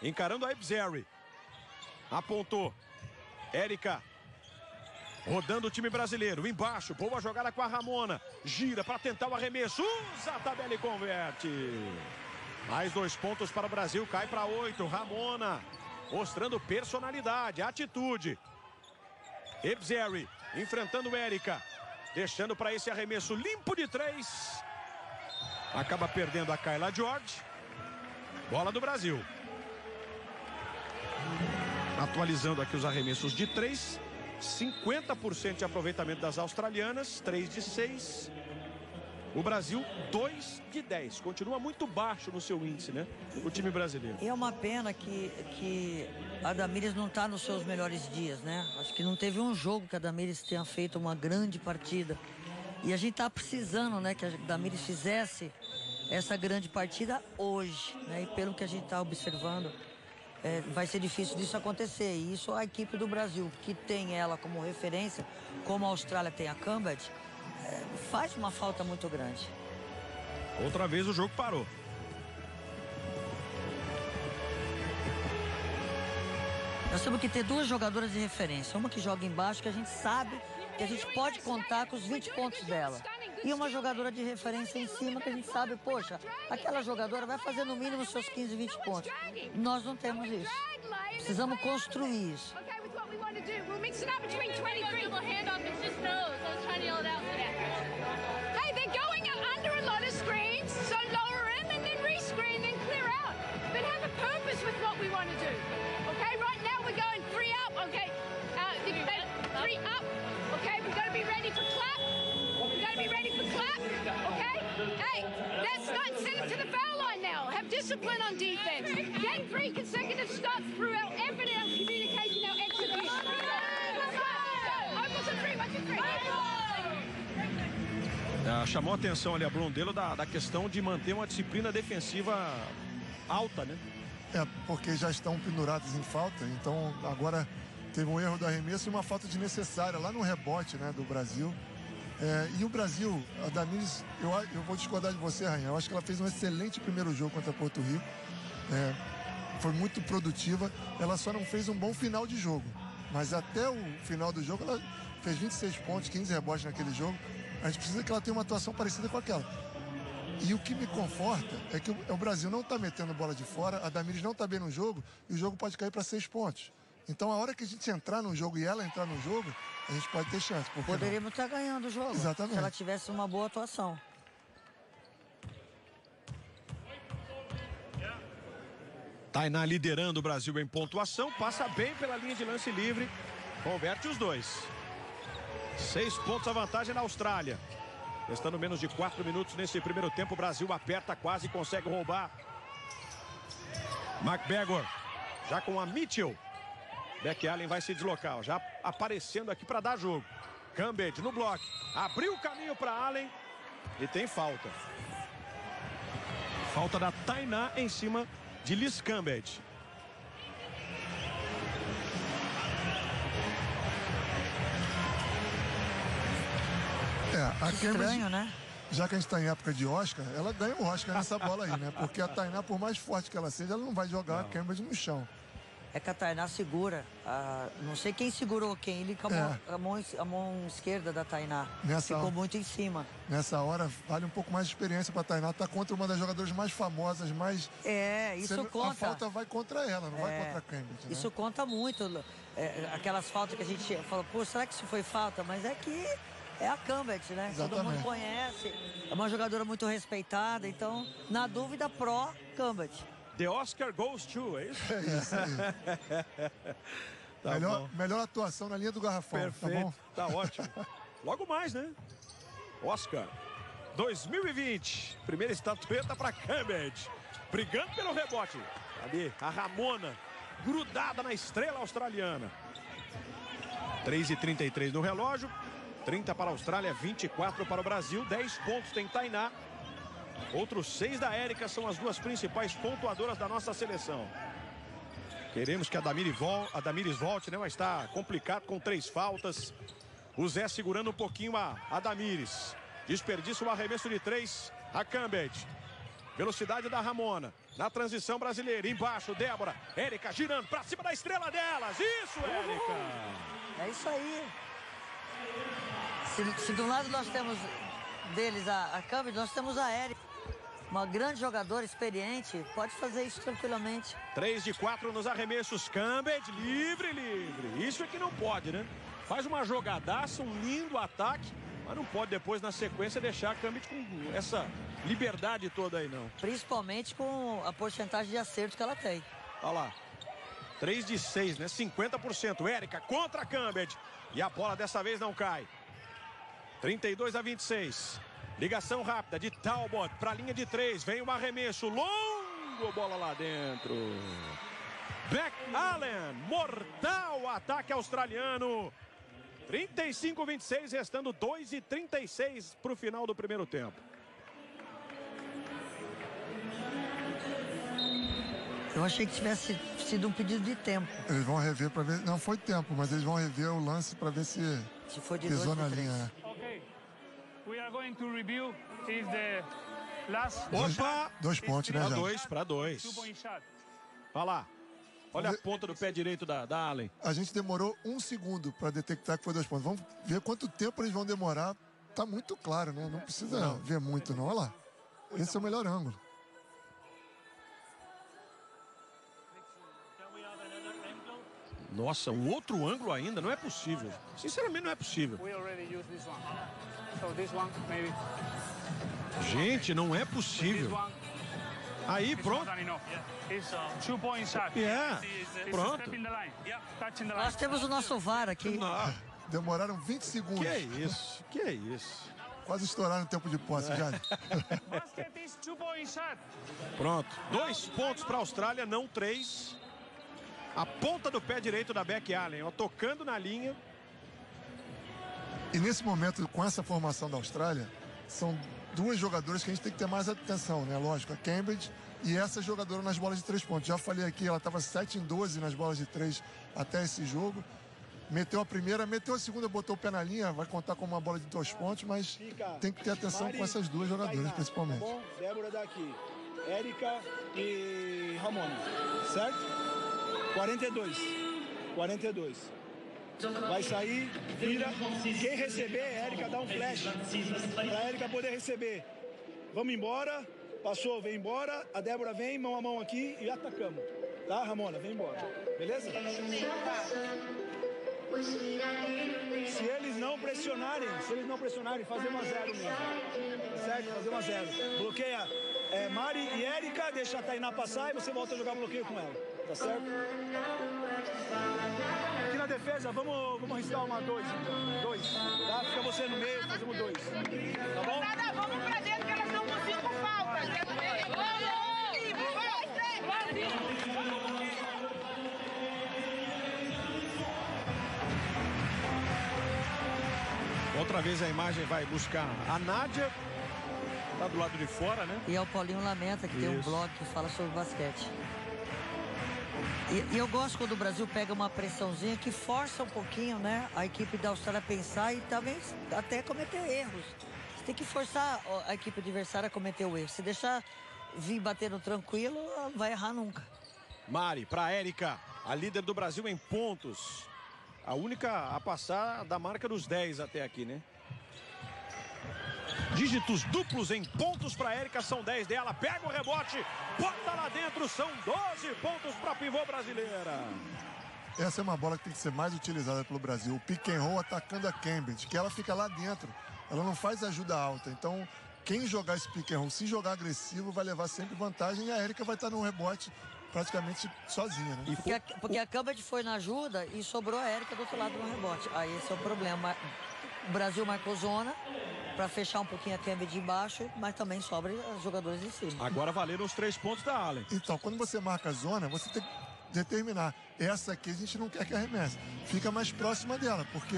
Encarando a Ebzeri. Apontou. Érica. Rodando o time brasileiro. Embaixo. Boa jogada com a Ramona. Gira para tentar o arremesso. Usa a tabela e converte. Mais dois pontos para o Brasil. Cai para oito. Ramona. Mostrando personalidade, atitude. Ebzeri enfrentando Érica. Deixando para esse arremesso limpo de três. Acaba perdendo a Kyla George. Bola do Brasil. Atualizando aqui os arremessos de três. 50% de aproveitamento das australianas. 3 de 6. O Brasil, 2 de 10. Continua muito baixo no seu índice, né? O time brasileiro. E é uma pena que, que a Damires não está nos seus melhores dias, né? Acho que não teve um jogo que a Damires tenha feito uma grande partida. E a gente está precisando, né, que a Damires fizesse essa grande partida hoje, né? E pelo que a gente está observando, é, vai ser difícil disso acontecer. E isso a equipe do Brasil, que tem ela como referência, como a Austrália tem a Cambridge, faz uma falta muito grande. Outra vez o jogo parou. Nós temos que ter duas jogadoras de referência. Uma que joga embaixo, que a gente sabe que a gente pode contar com os 20 pontos dela. E uma jogadora de referência em cima, que a gente sabe, poxa, aquela jogadora vai fazer no mínimo seus 15, 20 pontos. Nós não temos isso. Precisamos construir isso. Hey, discipline on defense. Get three consecutive stops throughout our communication, our execution. Opens a three, one, two, three. Ah, chamou a atenção ali a Blondelo da, da questão de manter uma disciplina defensiva alta, né? É, porque já estão pendurados em falta, então agora teve um erro do arremesso e uma falta desnecessária lá no rebote né, do Brasil. É, e o Brasil, a Damiris, eu, eu vou discordar de você, Rainha. Eu acho que ela fez um excelente primeiro jogo contra Porto Rico. É, foi muito produtiva. Ela só não fez um bom final de jogo. Mas até o final do jogo, ela fez 26 pontos, 15 rebotes naquele jogo. A gente precisa que ela tenha uma atuação parecida com aquela. E o que me conforta é que o, o Brasil não está metendo bola de fora, a Damiris não está bem no jogo, e o jogo pode cair para seis pontos. Então, a hora que a gente entrar no jogo e ela entrar no jogo, a gente pode ter chance. Porque Poderíamos estar ganhando o jogo. Exatamente. Se ela tivesse uma boa atuação. Tainá liderando o Brasil em pontuação, passa bem pela linha de lance livre, converte os dois. Seis pontos a vantagem na Austrália. Restando menos de quatro minutos nesse primeiro tempo, o Brasil aperta, quase consegue roubar. McBagor, já com a Mitchell. Beck Allen vai se deslocar, ó, já aparecendo aqui para dar jogo. Cambage no bloco, abriu o caminho para Allen e tem falta. Falta da Tainá em cima de Liz Cambage. É, a Estranho, Cambridge, né? já que a gente está em época de Oscar, ela ganha o Oscar nessa bola aí, né? Porque a (laughs) Tainá, por mais forte que ela seja, ela não vai jogar a Cambridge no chão. É que a Tainá segura. a- não sei quem segurou quem. Ele com a mão, a mão, a mão esquerda da Tainá. Nessa- Ficou muito em cima. Nessa hora, vale um pouco mais de experiência para Tainá. Tá contra uma das jogadoras mais famosas, mais... É, isso Você- conta. A falta vai contra ela, não vai É, contra a Cambridge, né? Isso conta muito. É, aquelas faltas que a gente fala, pô, será que isso foi falta? Mas é que é a Cambridge, né? Todo Exatamente. mundo conhece. É uma jogadora muito respeitada. Então, na dúvida, pró Cambridge. The Oscar goes to, é isso? É (laughs) isso. Tá melhor, bom. melhor atuação na linha do garrafão, tá Perfeito, bom? tá ótimo. Logo mais, né? Oscar 2020, primeira estatueta para Cambridge, brigando pelo rebote. Ali, a Ramona, grudada na estrela australiana. 3 e 33 no relógio, 30 para a Austrália, 24 para o Brasil, 10 pontos tem Tainá. Outros seis da Érica são as duas principais pontuadoras da nossa seleção. Queremos que a, Damiri vol a Damiris volte, né? Mas está complicado com três faltas. O Zé segurando um pouquinho a, a Damires. Desperdiça o arremesso de três. A Cambridge. Velocidade da Ramona. Na transição brasileira. Embaixo, Débora. Érica girando para cima da estrela delas. Isso, Érica. É isso aí. Se, se do lado nós temos deles a, a nós temos a Eric. Uma grande jogadora, experiente, pode fazer isso tranquilamente. 3 de 4 nos arremessos. Cambridge livre, livre. Isso é que não pode, né? Faz uma jogadaça, um lindo ataque. Mas não pode depois, na sequência, deixar a Cambridge com essa liberdade toda aí, não. Principalmente com a porcentagem de acerto que ela tem. Olha lá. 3 de 6, né? 50%. Érica contra a Cambridge. E a bola dessa vez não cai. 32 a 26. Ligação rápida de Talbot para a linha de 3. Vem um arremesso longo. Bola lá dentro. Beck Allen. Mortal ataque australiano. 35 26, restando 2 e 36 para o final do primeiro tempo. Eu achei que tivesse sido um pedido de tempo. Eles vão rever para ver. Não foi tempo, mas eles vão rever o lance para ver se Se for de pisou dois, na três. linha. We are going to review is the last Opa! Dois pontos, né, Para dois, para dois. Olha lá. Olha a ponta do pé direito da, da Allen. A gente demorou um segundo para detectar que foi dois pontos. Vamos ver quanto tempo eles vão demorar. Tá muito claro, né? Não precisa ver muito, não. Olha lá. Esse é o melhor ângulo. Nossa, um outro ângulo ainda? Não é possível. Sinceramente, não é possível. Gente, não é possível. Aí, pronto. shot. É, It's pronto. Nós temos o nosso VAR aqui. Não, Demoraram 20 segundos. que é isso? Que é isso? Quase estouraram o tempo de posse, já. Point shot. Pronto. Dois pontos para a Austrália, não três. A ponta do pé direito da Beck Allen, ó, tocando na linha. E nesse momento, com essa formação da Austrália, são duas jogadoras que a gente tem que ter mais atenção, né? Lógico, a Cambridge e essa jogadora nas bolas de três pontos. Já falei aqui, ela estava 7 em 12 nas bolas de três até esse jogo. Meteu a primeira, meteu a segunda, botou o pé na linha, vai contar como uma bola de dois pontos, mas tem que ter atenção com essas duas jogadoras, Tainá, principalmente. Tá bom? Débora daqui. Érica e Ramona. Certo? 42. 42. Vai sair, vira. Quem receber, Érica dá um flash. Pra Érica poder receber. Vamos embora. Passou, vem embora. A Débora vem, mão a mão aqui e atacamos. Tá, Ramona? Vem embora. Beleza? Se eles não pressionarem, se eles não pressionarem, fazer 1 a 0 mesmo. Certo? Fazer 1 a 0. Bloqueia é, Mari e Érica, deixa a Tainá passar e você volta a jogar bloqueio com ela. Tá certo? Aqui na defesa, vamos, vamos arriscar uma dois, então. Dois. Tá? Fica você no meio, fazemos dois. Tá bom? Nada, vamos pra dentro que elas estão com cinco faltas. Outra vez a imagem vai buscar a Nádia. Tá do lado de fora, né? E é o Paulinho Lamenta, que tem um Isso. blog que fala sobre basquete. E, e eu gosto quando o Brasil pega uma pressãozinha que força um pouquinho, né? A equipe da Austrália a pensar e também até cometer erros. Você tem que forçar a equipe adversária a cometer o erro. Se deixar vir batendo tranquilo, ela não vai errar nunca. Mari para Érica, a líder do Brasil em pontos. A única a passar da marca dos 10 até aqui, né? Dígitos duplos em pontos para Érica, são 10 dela. Pega o rebote, bota lá dentro, são 12 pontos para a pivô brasileira. Essa é uma bola que tem que ser mais utilizada pelo Brasil. O pick and roll atacando a Cambridge, que ela fica lá dentro. Ela não faz ajuda alta. Então, quem jogar esse pick and roll, se jogar agressivo, vai levar sempre vantagem e a Érica vai estar no rebote praticamente sozinha, né? Porque a, porque a Cambridge foi na ajuda e sobrou a Érica do outro lado no rebote. Aí esse é o problema. O Brasil marcou zona para fechar um pouquinho a Cambridge embaixo, mas também sobra os jogadores em cima. Agora valeram os três pontos da Allen. Então, quando você marca a zona, você tem que determinar. Essa aqui a gente não quer que arremesse. Fica mais próxima dela, porque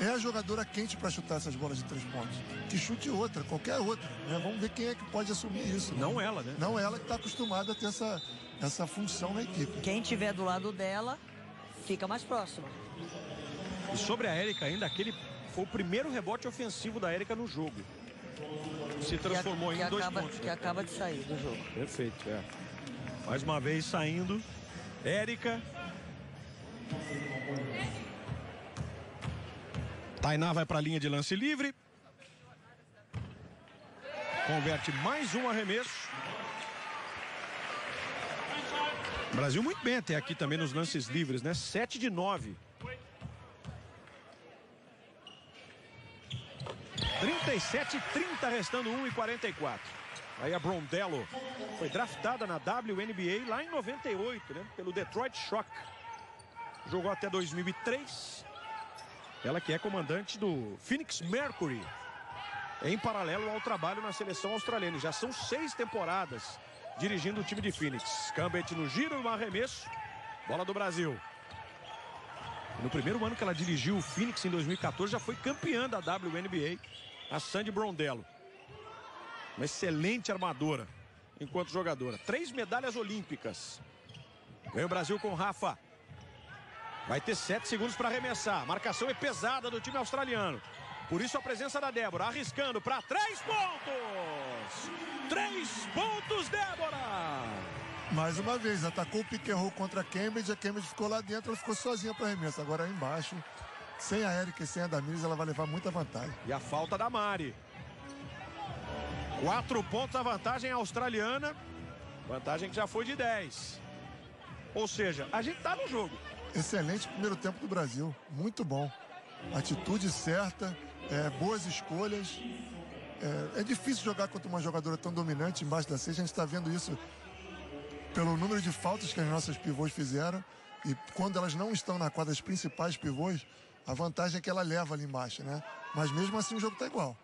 é a jogadora quente para chutar essas bolas de três pontos. Que chute outra, qualquer outra. né? Vamos ver quem é que pode assumir isso. né? Não ela, né? Não ela que está acostumada a ter essa, essa função na equipe. Quem tiver do lado dela fica mais próximo. E sobre a Érica ainda, aquele foi o primeiro rebote ofensivo da Érica no jogo. Se Que, a- transformou que em dois acaba, pontos. que acaba de sair do jogo. Perfeito, é. Mais uma vez saindo. Érica. Tainá vai para a linha de lance livre. Converte mais um arremesso. Brasil muito bem até aqui também nos lances livres, né? 7 de 9. 37 e 30 restando 1 e 44. Aí a Brondello foi draftada na WNBA lá em 98, né? Pelo Detroit Shock. Jogou até 2003. Ela que é comandante do Phoenix Mercury. Em paralelo ao trabalho na seleção australiana. Já são seis temporadas dirigindo o time de Phoenix. Cambet no giro, um arremesso. Bola do Brasil. No primeiro ano que ela dirigiu o Phoenix, em 2014, já foi campeã da WNBA, a Sandy Brondello. Uma excelente armadora enquanto jogadora. Três medalhas olímpicas. Ganha o Brasil com Rafa. Vai ter sete segundos para arremessar. Marcação é pesada do time australiano. Por isso a presença da Débora, arriscando para três pontos. Três pontos, Débora. Mais uma vez, atacou o roll contra a Cambridge, a Cambridge ficou lá dentro, ela ficou sozinha para arremesso. Agora aí embaixo, sem a Erika e sem a Damiris, ela vai levar muita vantagem. E a falta da Mari. Quatro pontos a vantagem australiana. Vantagem que já foi de 10. Ou seja, a gente tá no jogo. Excelente primeiro tempo do Brasil, muito bom. Atitude certa, é, boas escolhas. É, é difícil jogar contra uma jogadora tão dominante embaixo da cesta. A gente está vendo isso pelo número de faltas que as nossas pivôs fizeram. E quando elas não estão na quadra, as principais pivôs, a vantagem é que ela leva ali embaixo, né? Mas mesmo assim o jogo está igual.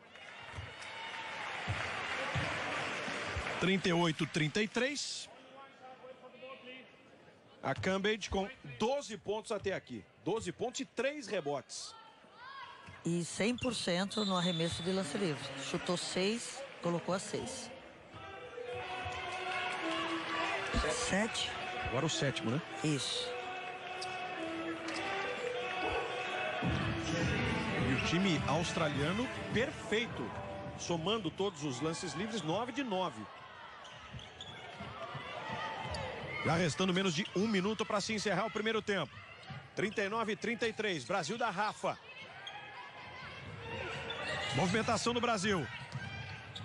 38, 33. A Cambridge com 12 pontos até aqui. 12 pontos e 3 rebotes. E 100% no arremesso de lance livre. Chutou 6, colocou a 6. 7. Agora o sétimo, né? Isso. Time australiano perfeito. Somando todos os lances livres, 9 de 9. Já restando menos de um minuto para se encerrar o primeiro tempo. 39 e 33. Brasil da Rafa. Movimentação do Brasil.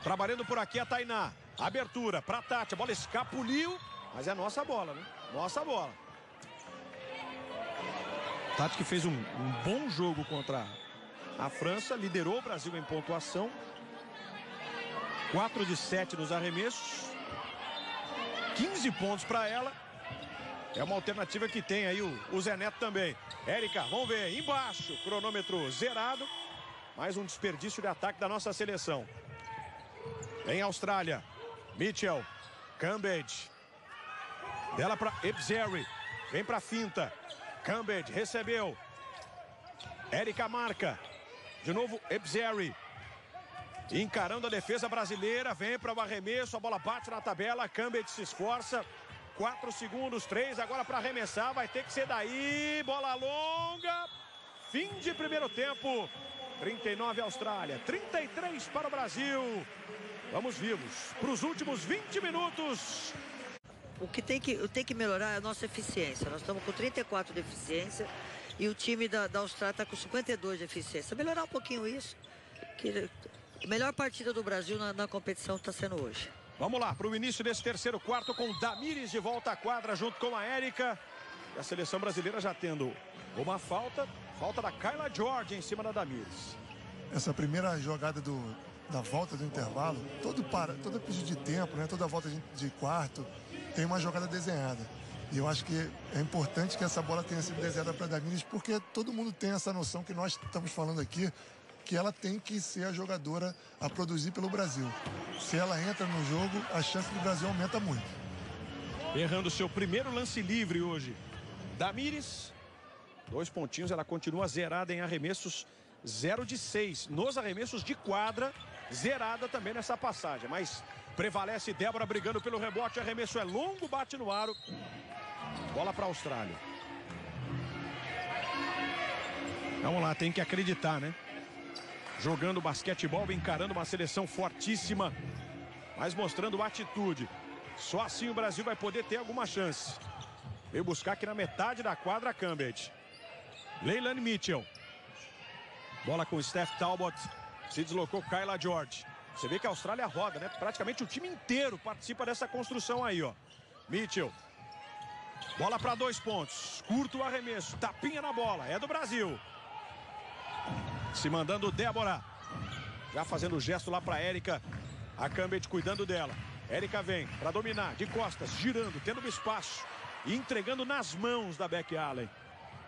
Trabalhando por aqui a Tainá. Abertura para Tati. A bola escapuliu. Mas é nossa bola, né? Nossa bola. Tati que fez um, um bom jogo contra a França, liderou o Brasil em pontuação. 4 de 7 nos arremessos. 15 pontos para ela. É uma alternativa que tem aí o, o Zé Neto também. Érica, vamos ver, embaixo, cronômetro zerado. Mais um desperdício de ataque da nossa seleção. Em Austrália, Mitchell, Cambridge. Dela para Ebzeri. Vem para finta. Cambridge recebeu. Érica marca. De novo, Ebzeri. Encarando a defesa brasileira. Vem para o arremesso. A bola bate na tabela. Cambridge se esforça. 4 segundos, 3 agora para arremessar. Vai ter que ser daí. Bola longa. Fim de primeiro tempo. 39 Austrália, 33 para o Brasil. Vamos vivos para os últimos 20 minutos. O que tem que, tem que melhorar é a nossa eficiência. Nós estamos com 34 de eficiência e o time da, da Austrália está com 52 de eficiência. Melhorar um pouquinho isso. Que, a melhor partida do Brasil na, na competição está sendo hoje. Vamos lá, para o início desse terceiro quarto com Damires de volta à quadra junto com a Érica. E a seleção brasileira já tendo uma falta, falta da Kyla George em cima da Damires. Essa primeira jogada do, da volta do intervalo, todo para, todo pedido de tempo, né, toda volta de, de quarto, tem uma jogada desenhada. E eu acho que é importante que essa bola tenha sido desenhada para Damires, porque todo mundo tem essa noção que nós estamos falando aqui que ela tem que ser a jogadora a produzir pelo Brasil. Se ela entra no jogo, a chance do Brasil aumenta muito. Errando seu primeiro lance livre hoje. Damires, dois pontinhos, ela continua zerada em arremessos 0 de 6. Nos arremessos de quadra, zerada também nessa passagem. Mas prevalece Débora brigando pelo rebote. Arremesso é longo, bate no aro. Bola para a Austrália. Vamos lá, tem que acreditar, né? jogando basquetebol, encarando uma seleção fortíssima, mas mostrando atitude. Só assim o Brasil vai poder ter alguma chance. Veio buscar aqui na metade da quadra Cambridge. Leilani Mitchell. Bola com Steph Talbot. Se deslocou Kyla George. Você vê que a Austrália roda, né? Praticamente o time inteiro participa dessa construção aí, ó. Mitchell. Bola para dois pontos. Curto o arremesso. Tapinha na bola. É do Brasil. Se mandando Débora. Já fazendo o gesto lá para Érica. A Cambridge cuidando dela. Érica vem para dominar. De costas, girando, tendo espaço. E entregando nas mãos da Beck Allen.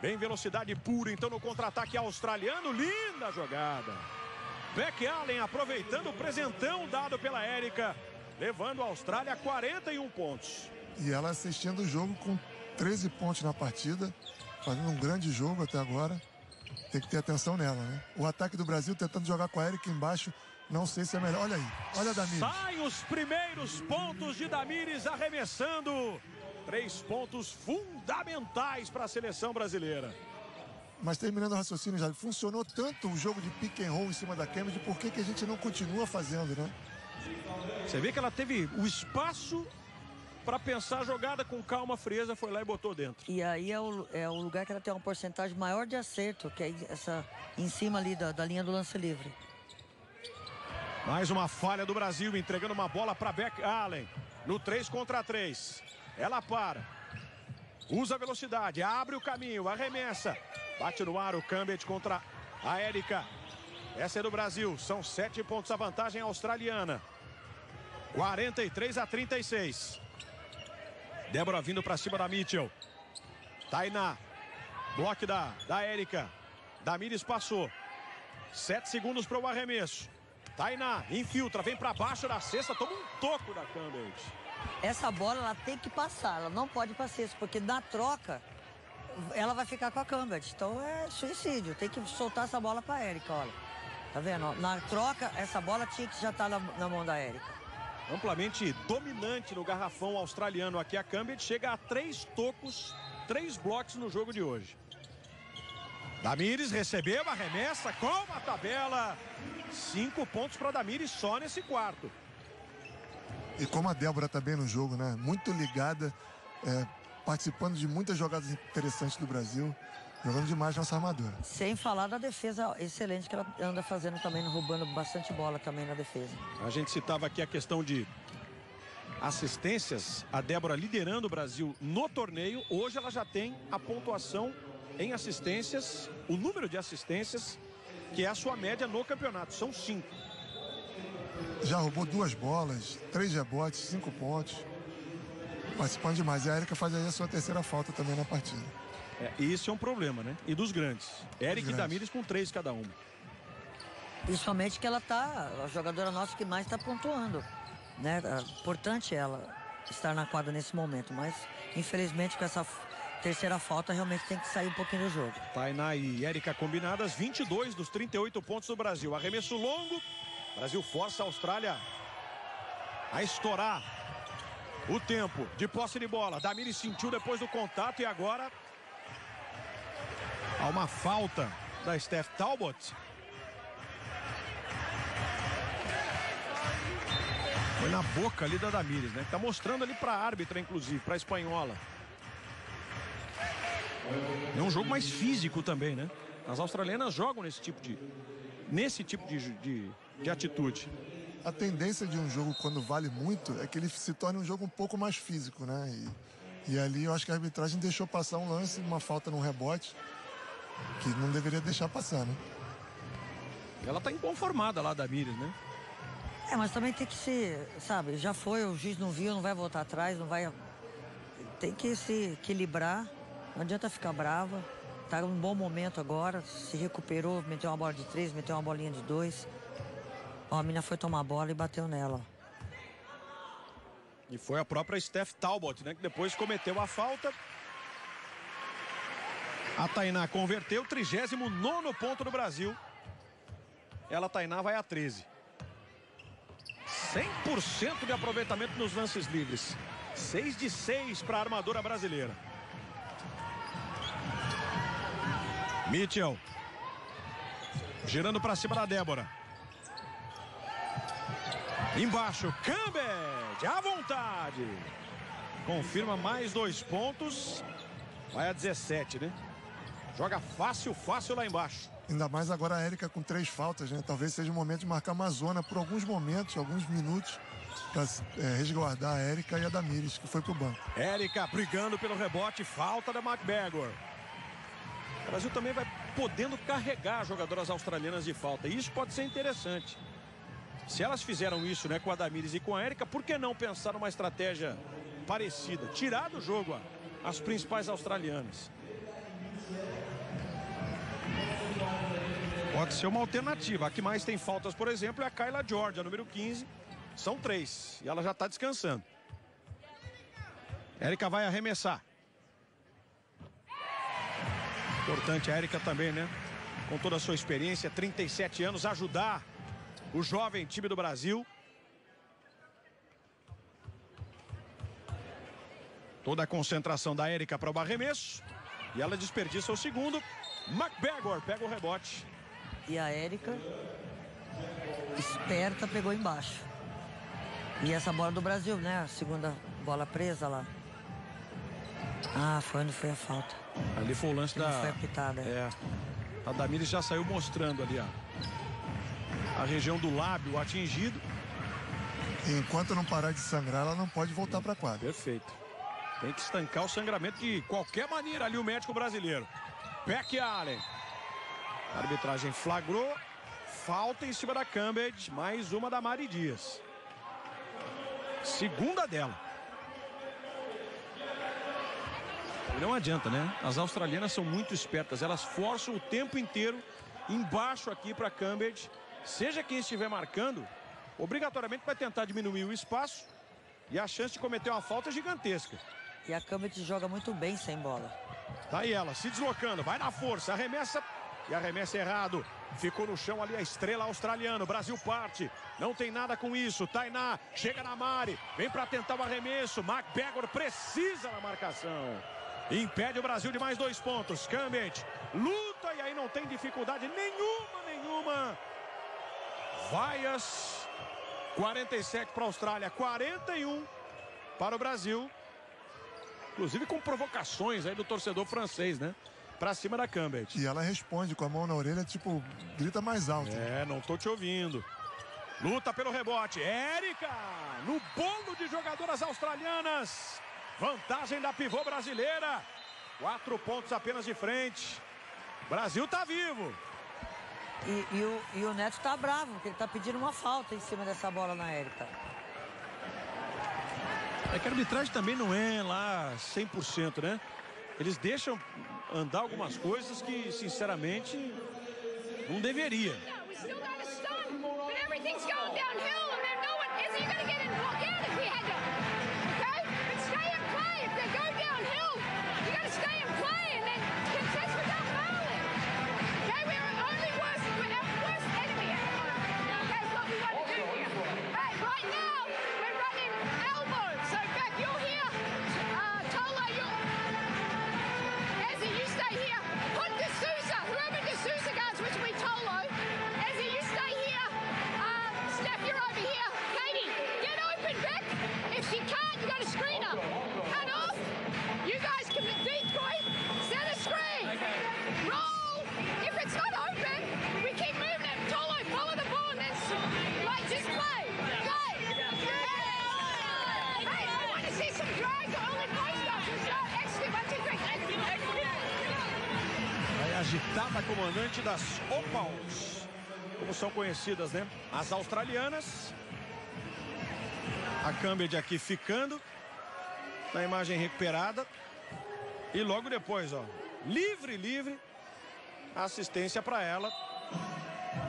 Bem velocidade pura, então no contra-ataque australiano. Linda jogada. Beck Allen aproveitando o presentão dado pela Érica. Levando a Austrália a 41 pontos. E ela assistindo o jogo com 13 pontos na partida. Fazendo um grande jogo até agora tem que ter atenção nela, né? O ataque do Brasil tentando jogar com a Erika embaixo, não sei se é melhor. Olha aí, olha a Damires. Sai os primeiros pontos de Damires arremessando. Três pontos fundamentais para a seleção brasileira. Mas terminando o raciocínio, já funcionou tanto o jogo de pick and roll em cima da Cambridge, por que, que a gente não continua fazendo, né? Você vê que ela teve o espaço para pensar a jogada com calma, frieza, foi lá e botou dentro. E aí é o, é o lugar que ela tem uma porcentagem maior de acerto, que é essa em cima ali da, da linha do lance livre. Mais uma falha do Brasil, entregando uma bola para Beck Allen. No 3 contra 3. Ela para. Usa a velocidade, abre o caminho, arremessa. Bate no ar o Cambridge contra a Érica. Essa é do Brasil. São sete pontos a vantagem australiana. 43 a 36. Débora vindo para cima da Mitchell. Tainá. Bloque da, da Érica. Damires passou. Sete segundos para o arremesso. Tainá infiltra, vem para baixo da cesta, toma um toco da Cambridge. Essa bola ela tem que passar, ela não pode passar isso, porque na troca ela vai ficar com a Cambridge. Então é suicídio, tem que soltar essa bola para a Érica, olha. Tá vendo? Na troca, essa bola tinha que já estar tá na, na mão da Érica amplamente dominante no garrafão australiano aqui a Cambridge chega a três tocos, três blocos no jogo de hoje. Damires recebeu a remessa com a tabela. Cinco pontos para Damires só nesse quarto. E como a Débora está bem no jogo, né? Muito ligada, é, participando de muitas jogadas interessantes do Brasil. Jogando demais nossa armadura. Sem falar da defesa excelente que ela anda fazendo também, roubando bastante bola também na defesa. A gente citava aqui a questão de assistências, a Débora liderando o Brasil no torneio. Hoje ela já tem a pontuação em assistências, o número de assistências, que é a sua média no campeonato. São cinco. Já roubou duas bolas, três rebotes, cinco pontos. Participando demais. E a Erika faz aí a sua terceira falta também na partida. É, isso é um problema, né? E dos grandes. Eric e Damires com três cada uma. Principalmente que ela tá, a jogadora nossa que mais está pontuando. Né? É importante ela estar na quadra nesse momento, mas infelizmente com essa terceira falta realmente tem que sair um pouquinho do jogo. Tainá e Érica combinadas, 22 dos 38 pontos do Brasil. Arremesso longo, Brasil força a Austrália a estourar o tempo de posse de bola. Damiri sentiu depois do contato e agora há uma falta da Steph Talbot. Foi na boca ali da Damires, né? Tá mostrando ali para a árbitra, inclusive, para a espanhola. É um jogo mais físico também, né? As australianas jogam nesse tipo de nesse tipo de, de, de atitude. A tendência de um jogo quando vale muito é que ele se torne um jogo um pouco mais físico, né? E, e ali eu acho que a arbitragem deixou passar um lance, uma falta num rebote que não deveria deixar passar, né? Ela tá inconformada lá da Mires, né? É, mas também tem que ser, sabe, já foi, o juiz não viu, não vai voltar atrás, não vai. Tem que se equilibrar, não adianta ficar brava. Tá num bom momento agora, se recuperou, meteu uma bola de três, meteu uma bolinha de dois. Ó, a mina foi tomar a bola e bateu nela. E foi a própria Steph Talbot, né? Que depois cometeu a falta. A Tainá converteu, 39 ponto do Brasil. Ela, Tainá, vai a 13. 100% de aproveitamento nos lances livres. 6 de 6 para a armadora brasileira. Mitchell. Girando para cima da Débora. Embaixo, Cambed, à vontade. Confirma mais dois pontos. Vai a 17, né? Joga fácil, fácil lá embaixo. Ainda mais agora a Érica com três faltas, né? Talvez seja o momento de marcar uma zona por alguns momentos, alguns minutos, para é, resguardar a Érica e a Damires, que foi pro banco. Érica brigando pelo rebote, falta da McBagor. O Brasil também vai podendo carregar jogadoras australianas de falta. Isso pode ser interessante. Se elas fizeram isso né, com a Damires e com a Érica, por que não pensar numa estratégia parecida? Tirar do jogo as principais australianas. Pode ser uma alternativa. A que mais tem faltas, por exemplo, é a Kyla George, a número 15. São três. E ela já está descansando. Érica vai arremessar. Importante a Érica também, né? Com toda a sua experiência, 37 anos, ajudar o jovem time do Brasil. Toda a concentração da Érica para o arremesso. E ela desperdiça o segundo. McBagor pega o rebote. E a Érica, esperta, pegou embaixo. E essa bola do Brasil, né? A segunda bola presa lá. Ah, foi onde foi a falta. Ali foi o lance da. Foi apitada. É. A Damires já saiu mostrando ali, ó. A região do lábio atingido. Enquanto não parar de sangrar, ela não pode voltar para quadra. Perfeito. Tem que estancar o sangramento de qualquer maneira ali o médico brasileiro. Peck Allen. A arbitragem flagrou. Falta em cima da Cambridge. Mais uma da Mari Dias. Segunda dela. Não adianta, né? As australianas são muito espertas. Elas forçam o tempo inteiro embaixo aqui para Cambridge. Seja quem estiver marcando, obrigatoriamente vai tentar diminuir o espaço e a chance de cometer uma falta é gigantesca. E a Cambridge joga muito bem sem bola. Tá aí ela, se deslocando, vai na força, arremessa e arremessa errado. Ficou no chão ali a estrela australiana. Brasil parte. Não tem nada com isso. Tainá chega na Mari. Vem para tentar o arremesso. McBagor precisa na marcação. Impede o Brasil de mais dois pontos. Cambridge luta e aí não tem dificuldade nenhuma, nenhuma. Vaias. 47 para a Austrália. 41 para o Brasil. Inclusive com provocações aí do torcedor francês, né? Pra cima da Cambridge. E ela responde com a mão na orelha, tipo, grita mais alto. É, não tô te ouvindo. Luta pelo rebote. Érica no bolo de jogadoras australianas. Vantagem da pivô brasileira. Quatro pontos apenas de frente. Brasil tá vivo. E, e, o, e o Neto tá bravo, porque ele tá pedindo uma falta em cima dessa bola na Érica. É que a arbitragem também não é lá 100%, né? Eles deixam andar algumas coisas que, sinceramente, não deveria. agitada comandante das Opals, como são conhecidas, né? As australianas. A Cambridge aqui ficando na imagem recuperada. E logo depois, ó, livre, livre, assistência para ela.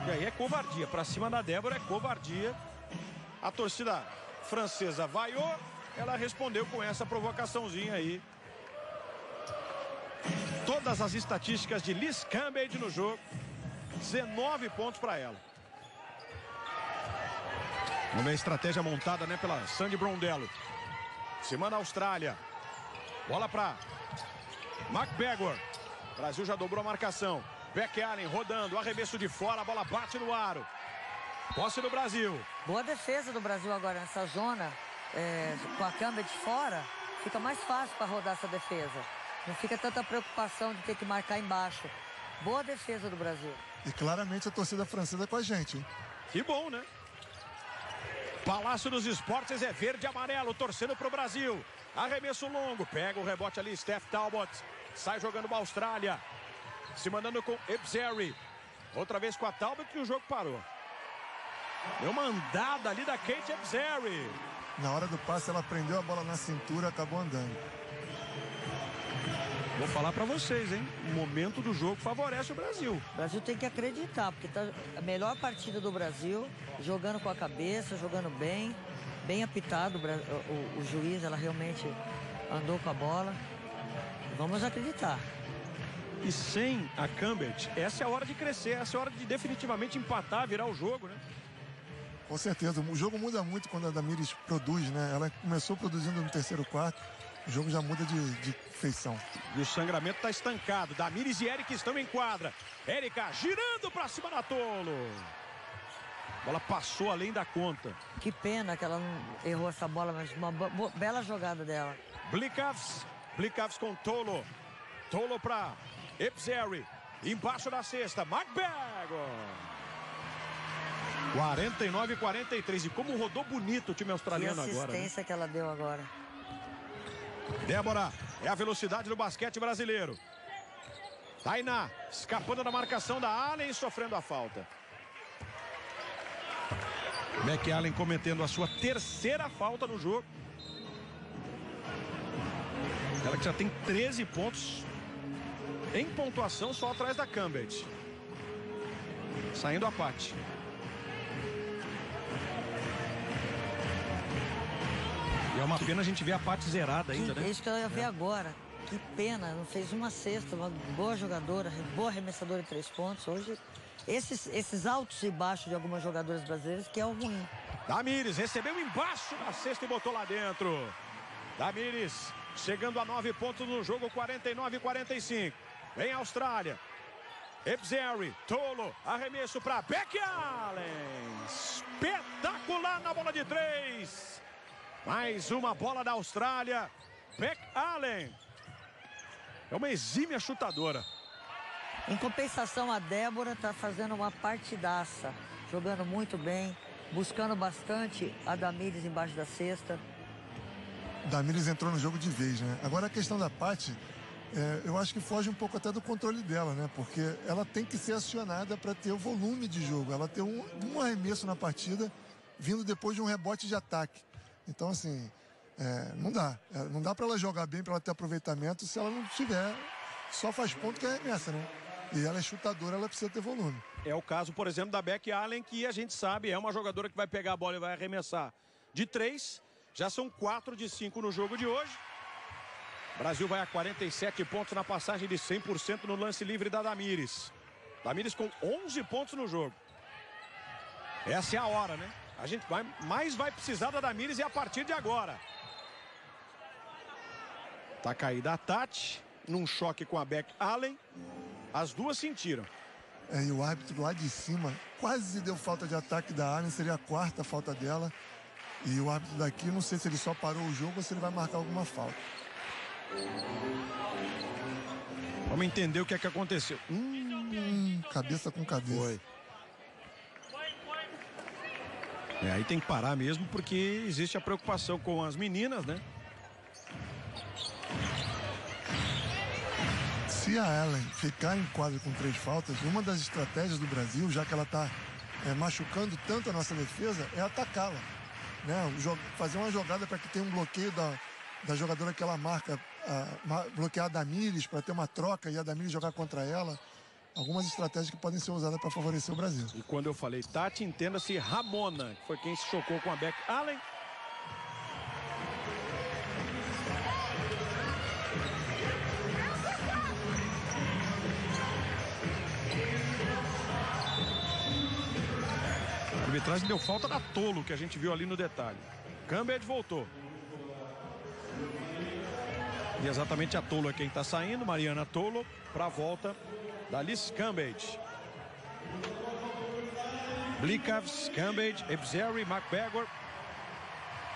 E aí é covardia, para cima da Débora é covardia. A torcida francesa vaiou, ela respondeu com essa provocaçãozinha aí todas as estatísticas de Liz Cambage no jogo. 19 pontos para ela. Uma estratégia montada né, pela Sandy Brondello. Cima da Austrália. Bola para McBagor. Brasil já dobrou a marcação. Beck Allen rodando, arremesso de fora, a bola bate no aro. Posse do Brasil. Boa defesa do Brasil agora nessa zona. É, com a câmera de fora, fica mais fácil para rodar essa defesa. Não fica tanta preocupação de ter que marcar embaixo. Boa defesa do Brasil. E claramente a torcida francesa com a gente. Hein? Que bom, né? Palácio dos Esportes é verde e amarelo, torcendo para o Brasil. Arremesso longo, pega o rebote ali, Steph Talbot. Sai jogando para a Austrália. Se mandando com Ebzeri. Outra vez com a Talbot e o jogo parou. Deu uma andada ali da Kate Ebzeri. Na hora do passe, ela prendeu a bola na cintura, acabou andando. Vou falar para vocês, hein? O momento do jogo favorece o Brasil. O Brasil tem que acreditar, porque tá a melhor partida do Brasil, jogando com a cabeça, jogando bem, bem apitado o, o, o juiz, ela realmente andou com a bola. Vamos acreditar. E sem a Cambridge, essa é a hora de crescer, essa é a hora de definitivamente empatar, virar o jogo, né? Com certeza, o jogo muda muito quando a Damires produz, né? Ela começou produzindo no terceiro quarto, o jogo já muda de, de feição. E o sangramento está estancado. Damires e Eric estão em quadra. Érica girando para cima da Tolo. A bola passou além da conta. Que pena que ela não errou essa bola, mas uma bela jogada dela. Blikavs. Blikavs com Tolo. Tolo para Epzeri. Embaixo da cesta. McBago. 49 43. E como rodou bonito o time australiano agora. Que assistência né? que ela deu agora. Débora, é a velocidade do basquete brasileiro. Tainá, escapando da marcação da Allen e sofrendo a falta. McAllen cometendo a sua terceira falta no jogo. Ela que já tem 13 pontos em pontuação só atrás da Cambridge. Saindo a parte. E é uma pena a gente ver a parte zerada ainda, que, né? É isso que eu ia ver é. agora. Que pena, não fez uma cesta, uma boa jogadora, boa arremessadora de três pontos. Hoje, esses, esses altos e baixos de algumas jogadoras brasileiras que é o ruim. Damires recebeu embaixo da cesta e botou lá dentro. Damires chegando a nove pontos no jogo, 49 45. Vem a Austrália. Ebzeri, Tolo, arremesso para Beck Allen. Espetacular na bola de três. Mais uma bola da Austrália. Beck Allen. É uma exímia chutadora. Em compensação, a Débora está fazendo uma partidaça. Jogando muito bem. buscando bastante a Damires embaixo da cesta. Damires entrou no jogo de vez, né? Agora a questão da Paty, é, eu acho que foge um pouco até do controle dela, né? Porque ela tem que ser acionada para ter o volume de jogo, ela ter um, um arremesso na partida vindo depois de um rebote de ataque. Então, assim, é, não dá. É, não dá para ela jogar bem, para ela ter aproveitamento, se ela não tiver. Só faz ponto que arremessa, né? E ela é chutadora, ela precisa ter volume. É o caso, por exemplo, da Beck Allen, que a gente sabe é uma jogadora que vai pegar a bola e vai arremessar de três. Já são quatro de cinco no jogo de hoje. Brasil vai a 47 pontos na passagem de 100% no lance livre da Damires. Damires com 11 pontos no jogo. Essa é a hora, né? A gente vai, mais vai precisar da Damires e a partir de agora. Tá caída a Tati, num choque com a Beck Allen. As duas sentiram. É, e o árbitro lá de cima quase deu falta de ataque da Allen, seria a quarta falta dela. E o árbitro daqui, não sei se ele só parou o jogo ou se ele vai marcar alguma falta. Vamos entender o que é que aconteceu. Hum, cabeça com cabeça. Foi. É, aí tem que parar mesmo porque existe a preocupação com as meninas, né? Se a Ellen ficar em quadro com três faltas, uma das estratégias do Brasil, já que ela está é, machucando tanto a nossa defesa, é atacá-la. Né? Fazer uma jogada para que tenha um bloqueio da, da jogadora que ela marca, a, bloquear a Damires para ter uma troca e a Damires jogar contra ela. Algumas estratégias que podem ser usadas para favorecer o Brasil. E quando eu falei Tati, entenda-se Ramona, que foi quem se chocou com a Beck Allen. A arbitragem deu falta da Tolo, que a gente viu ali no detalhe. Cambed voltou. E exatamente a Tolo é quem está saindo, Mariana Tolo, para a volta da Liz Cambage. Blikavs, Cambage, Ebzeri,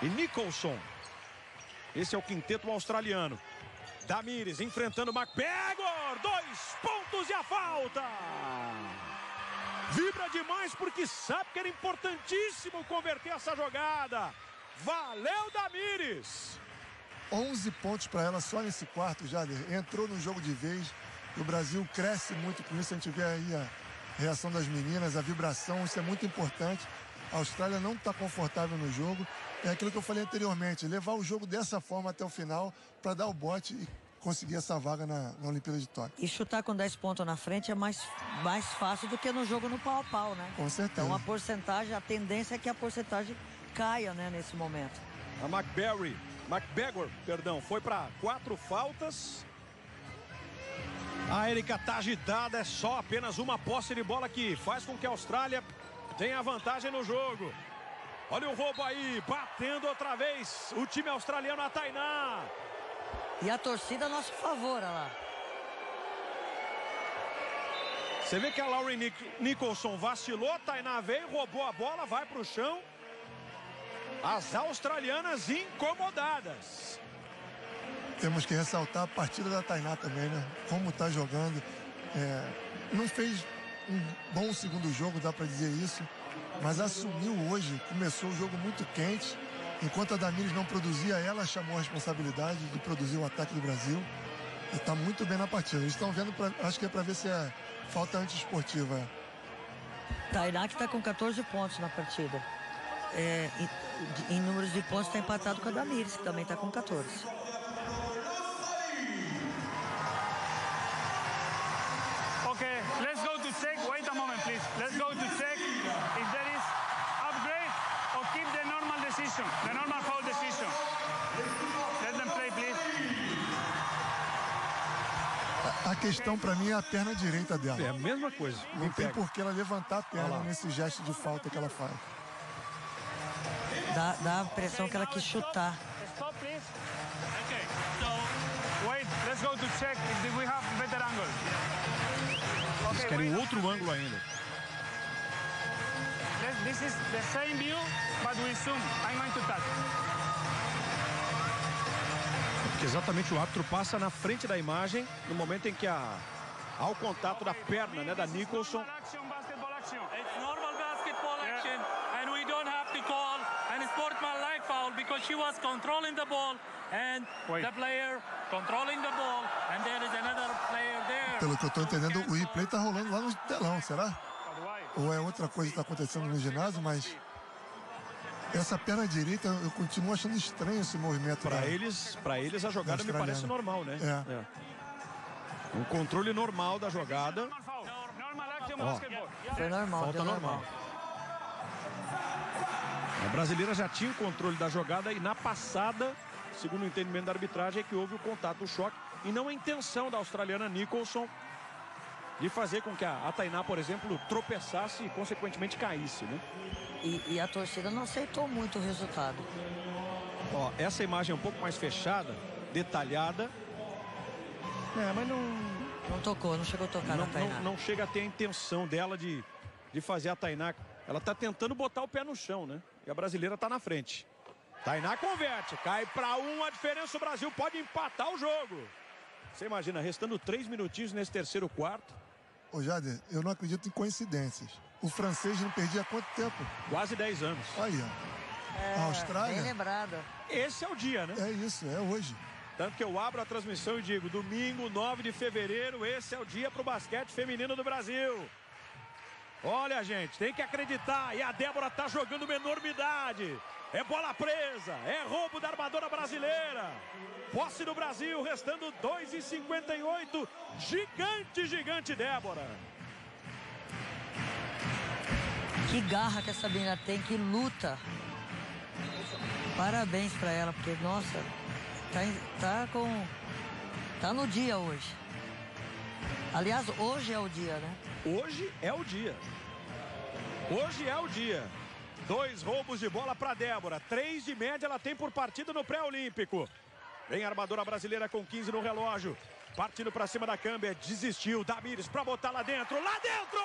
e Nicholson. Esse é o quinteto australiano. Damires enfrentando McBagor. Dois pontos e a falta. Vibra demais porque sabe que era importantíssimo converter essa jogada. Valeu, Damires. 11 pontos para ela só nesse quarto, Jader. Entrou no jogo de vez. O Brasil cresce muito com isso. A gente vê aí a reação das meninas, a vibração. Isso é muito importante. A Austrália não está confortável no jogo. É aquilo que eu falei anteriormente: levar o jogo dessa forma até o final para dar o bote e conseguir essa vaga na, na Olimpíada de Tóquio. E chutar com 10 pontos na frente é mais, mais fácil do que no jogo no pau a pau, né? Com certeza. Então a porcentagem, a tendência é que a porcentagem caia, né, nesse momento. A McBerry McBagor, perdão, foi para quatro faltas. A Erika está agitada, é só apenas uma posse de bola que faz com que a Austrália tenha vantagem no jogo. Olha o roubo aí, batendo outra vez o time australiano, a Tainá. E a torcida a nosso favor, olha lá. Você vê que a Laurie Nicholson vacilou, a Tainá veio, roubou a bola, vai para o chão. As australianas incomodadas. Temos que ressaltar a partida da Tainá também, né? Como está jogando. É, não fez um bom segundo jogo, dá para dizer isso. Mas assumiu hoje, começou o jogo muito quente. Enquanto a Damires não produzia, ela chamou a responsabilidade de produzir o ataque do Brasil. E está muito bem na partida. Eles estão vendo, pra, acho que é para ver se é falta antiesportiva. Tainá que está com 14 pontos na partida é, em, em, números de pontos está empatado com a Damires, que também está com 14. Questão para mim é a perna direita dela. É a mesma coisa. Não tem por que ela levantar a perna nesse gesto de falta que ela faz. Dá, dá a impressão que ela quis chutar. Stop, please. Okay, so wait, let's go to check if we have better angle. Eles querem outro ângulo ainda. This is the same view, but we zoom. I'm going to touch. Porque exatamente o árbitro passa na frente da imagem no momento em que há, há o contato da perna né, da Nicholson. Because she was controlling the ball and Wait. the player controlling the ball and there is another player there. Pelo que eu tô entendendo, o replay tá rolando lá no telão, será? Ou é outra coisa que tá acontecendo no ginásio, mas essa perna direita, eu continuo achando estranho esse movimento. Para da- eles, para eles a jogada me parece normal, né? É. Um controle normal da jogada. Basketball. Foi normal, Falta normal. normal. A brasileira já tinha o controle da jogada e na passada, segundo o entendimento da arbitragem, é que houve o contato, o choque e não a intenção da australiana Nicholson de fazer com que a, a Tainá, por exemplo, tropeçasse e consequentemente caísse, né? E, e a torcida não aceitou muito o resultado. Ó, essa imagem é um pouco mais fechada, detalhada. É, mas não, Não tocou, não chegou a tocar não, na Tainá. não, não chega a ter a intenção dela de, de fazer a Tainá. Ela tá tentando botar o pé no chão, né? E a brasileira tá na frente. Tainá converte, cai para um, a diferença o Brasil pode empatar o jogo. Você imagina, restando três minutinhos nesse terceiro quarto, Ô, Jader, eu não acredito em coincidências. O francês não perdia há quanto tempo? quase 10 anos. Aí, ó. É, a Austrália? Bem lembrada. Esse é o dia, né? É isso, é hoje. Tanto que eu abro a transmissão e digo, domingo, 9 de fevereiro, esse é o dia pro basquete feminino do Brasil. Olha, gente, tem que acreditar. E a Débora tá jogando uma enormidade. É bola presa, é roubo da armadora brasileira. Posse do Brasil, restando 2,58. Gigante, gigante Débora. Que garra que essa menina tem, que luta. Parabéns pra ela, porque, nossa, tá, tá com. Tá no dia hoje. Aliás, hoje é o dia, né? Hoje é o dia. Hoje é o dia. Dois roubos de bola para Débora. Três de média ela tem por partida no pré-olímpico. Vem a armadora brasileira com 15 no relógio. Partindo para cima da câmbia. Desistiu. Damires para botar lá dentro. Lá dentro!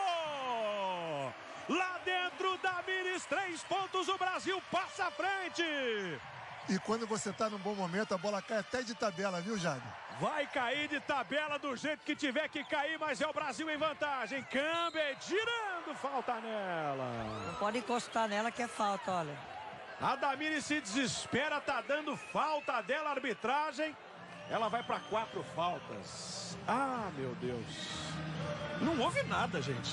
Lá dentro, Damires. Três pontos. O Brasil passa à frente. E quando você tá num bom momento, a bola cai até de tabela, viu, Jader? Vai cair de tabela do jeito que tiver que cair, mas é o Brasil em vantagem. Câmbia girando. Falta nela. Não pode encostar nela que é falta, olha. A Damiri se desespera, tá dando falta dela, arbitragem. Ela vai para quatro faltas. Ah, meu Deus. Não houve nada, gente.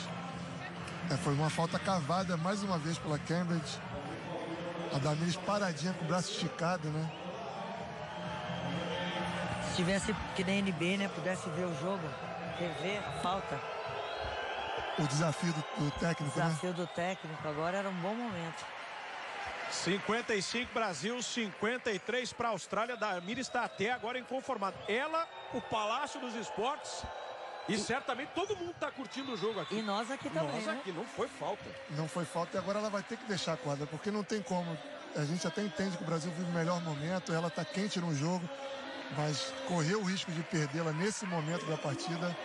É, foi uma falta cavada mais uma vez pela Cambridge. A Damiris paradinha com o braço esticado, né? Se tivesse que nem NB, né? Pudesse ver o jogo, rever a falta. O desafio do, do técnico, né? Desafio do técnico, agora era um bom momento. 55 Brasil, 53 para a Austrália. Damiri está até agora inconformada. Ela, o Palácio dos Esportes. E certamente todo mundo está curtindo o jogo aqui. E nós aqui também, Nós né? aqui, não foi falta. Não foi falta e agora ela vai ter que deixar a quadra, porque não tem como. A gente até entende que o Brasil vive o melhor momento, ela tá quente no jogo, mas correr o risco de perdê-la nesse momento da partida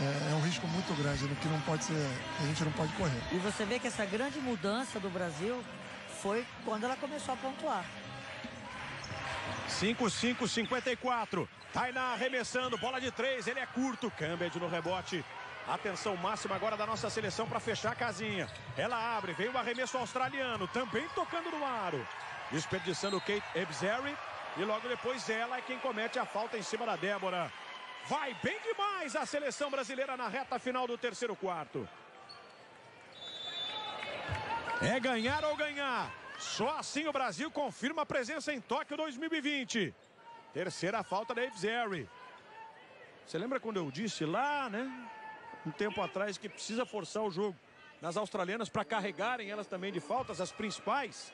é, é um risco muito grande, né, que não pode ser, a gente não pode correr. E você vê que essa grande mudança do Brasil foi quando ela começou a pontuar. 5-5, 54. Tainá arremessando, bola de três, ele é curto. Cambed no rebote. Atenção máxima agora da nossa seleção para fechar a casinha. Ela abre, vem o arremesso australiano, também tocando no aro. Desperdiçando Kate Ebzeri. E logo depois ela é quem comete a falta em cima da Débora. Vai bem demais a seleção brasileira na reta final do terceiro quarto. É ganhar ou ganhar. Só assim o Brasil confirma a presença em Tóquio 2020. Terceira falta da Evzeri. Você lembra quando eu disse lá, né? Um tempo atrás que precisa forçar o jogo nas australianas para carregarem elas também de faltas, as principais?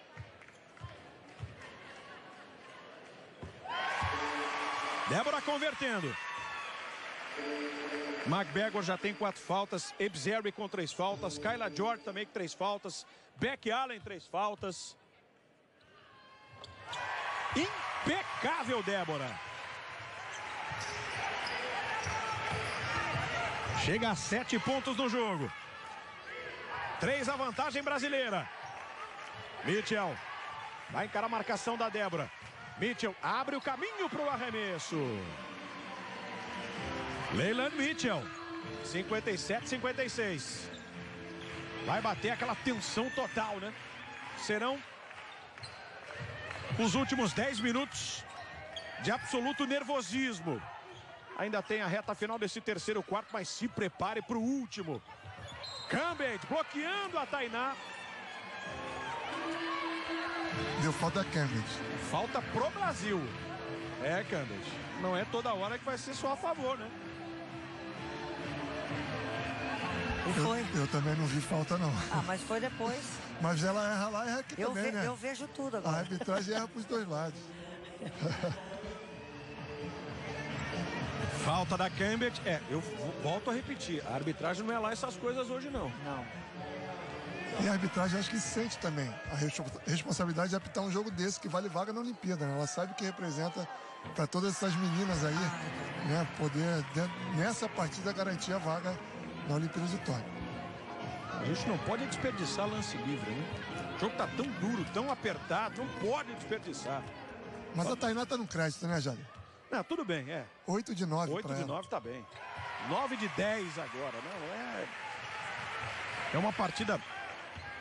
Débora convertendo. McBagor já tem quatro faltas. Ebzeri com três faltas. Kyla George também com três faltas. Beck Allen, três faltas. Impecável, Débora. Chega a sete pontos no jogo. Três a vantagem brasileira. Mitchell. Vai encarar a marcação da Débora. Mitchell abre o caminho para o arremesso. Leyland Mitchell. 57, 56. Vai bater aquela tensão total, né? serão os últimos 10 minutos de absoluto nervosismo. Ainda tem a reta final desse terceiro quarto, mas se prepare para o último. Cambridge bloqueando a Tainá. Deu falta a Cambridge. Falta pro Brasil. É, Cambridge. Não é toda hora que vai ser só a favor, né? E Eu, foi. eu também não vi falta, não. Ah, mas foi depois. Mas ela erra lá e erra aqui Eu, também, ve- né? eu vejo tudo A agora. arbitragem erra pros dois lados. (laughs) Falta da Cambridge. É, eu volto a repetir. A arbitragem não é lá essas coisas hoje, não. Não. E a arbitragem acho que sente também a respo- responsabilidade de apitar um jogo desse que vale vaga na Olimpíada. Né? Ela sabe que representa para todas essas meninas aí, né, poder nessa partida garantir a vaga na Olimpíada de Tóquio. A gente não pode desperdiçar lance livre, né? O jogo tá tão duro, tão apertado, não pode desperdiçar. Mas a Tainá tá no crédito, né, Jade? Não, tudo bem, é. 8 de 9 8 para de ela. 9 tá bem. 9 de 10 agora, não é? É uma partida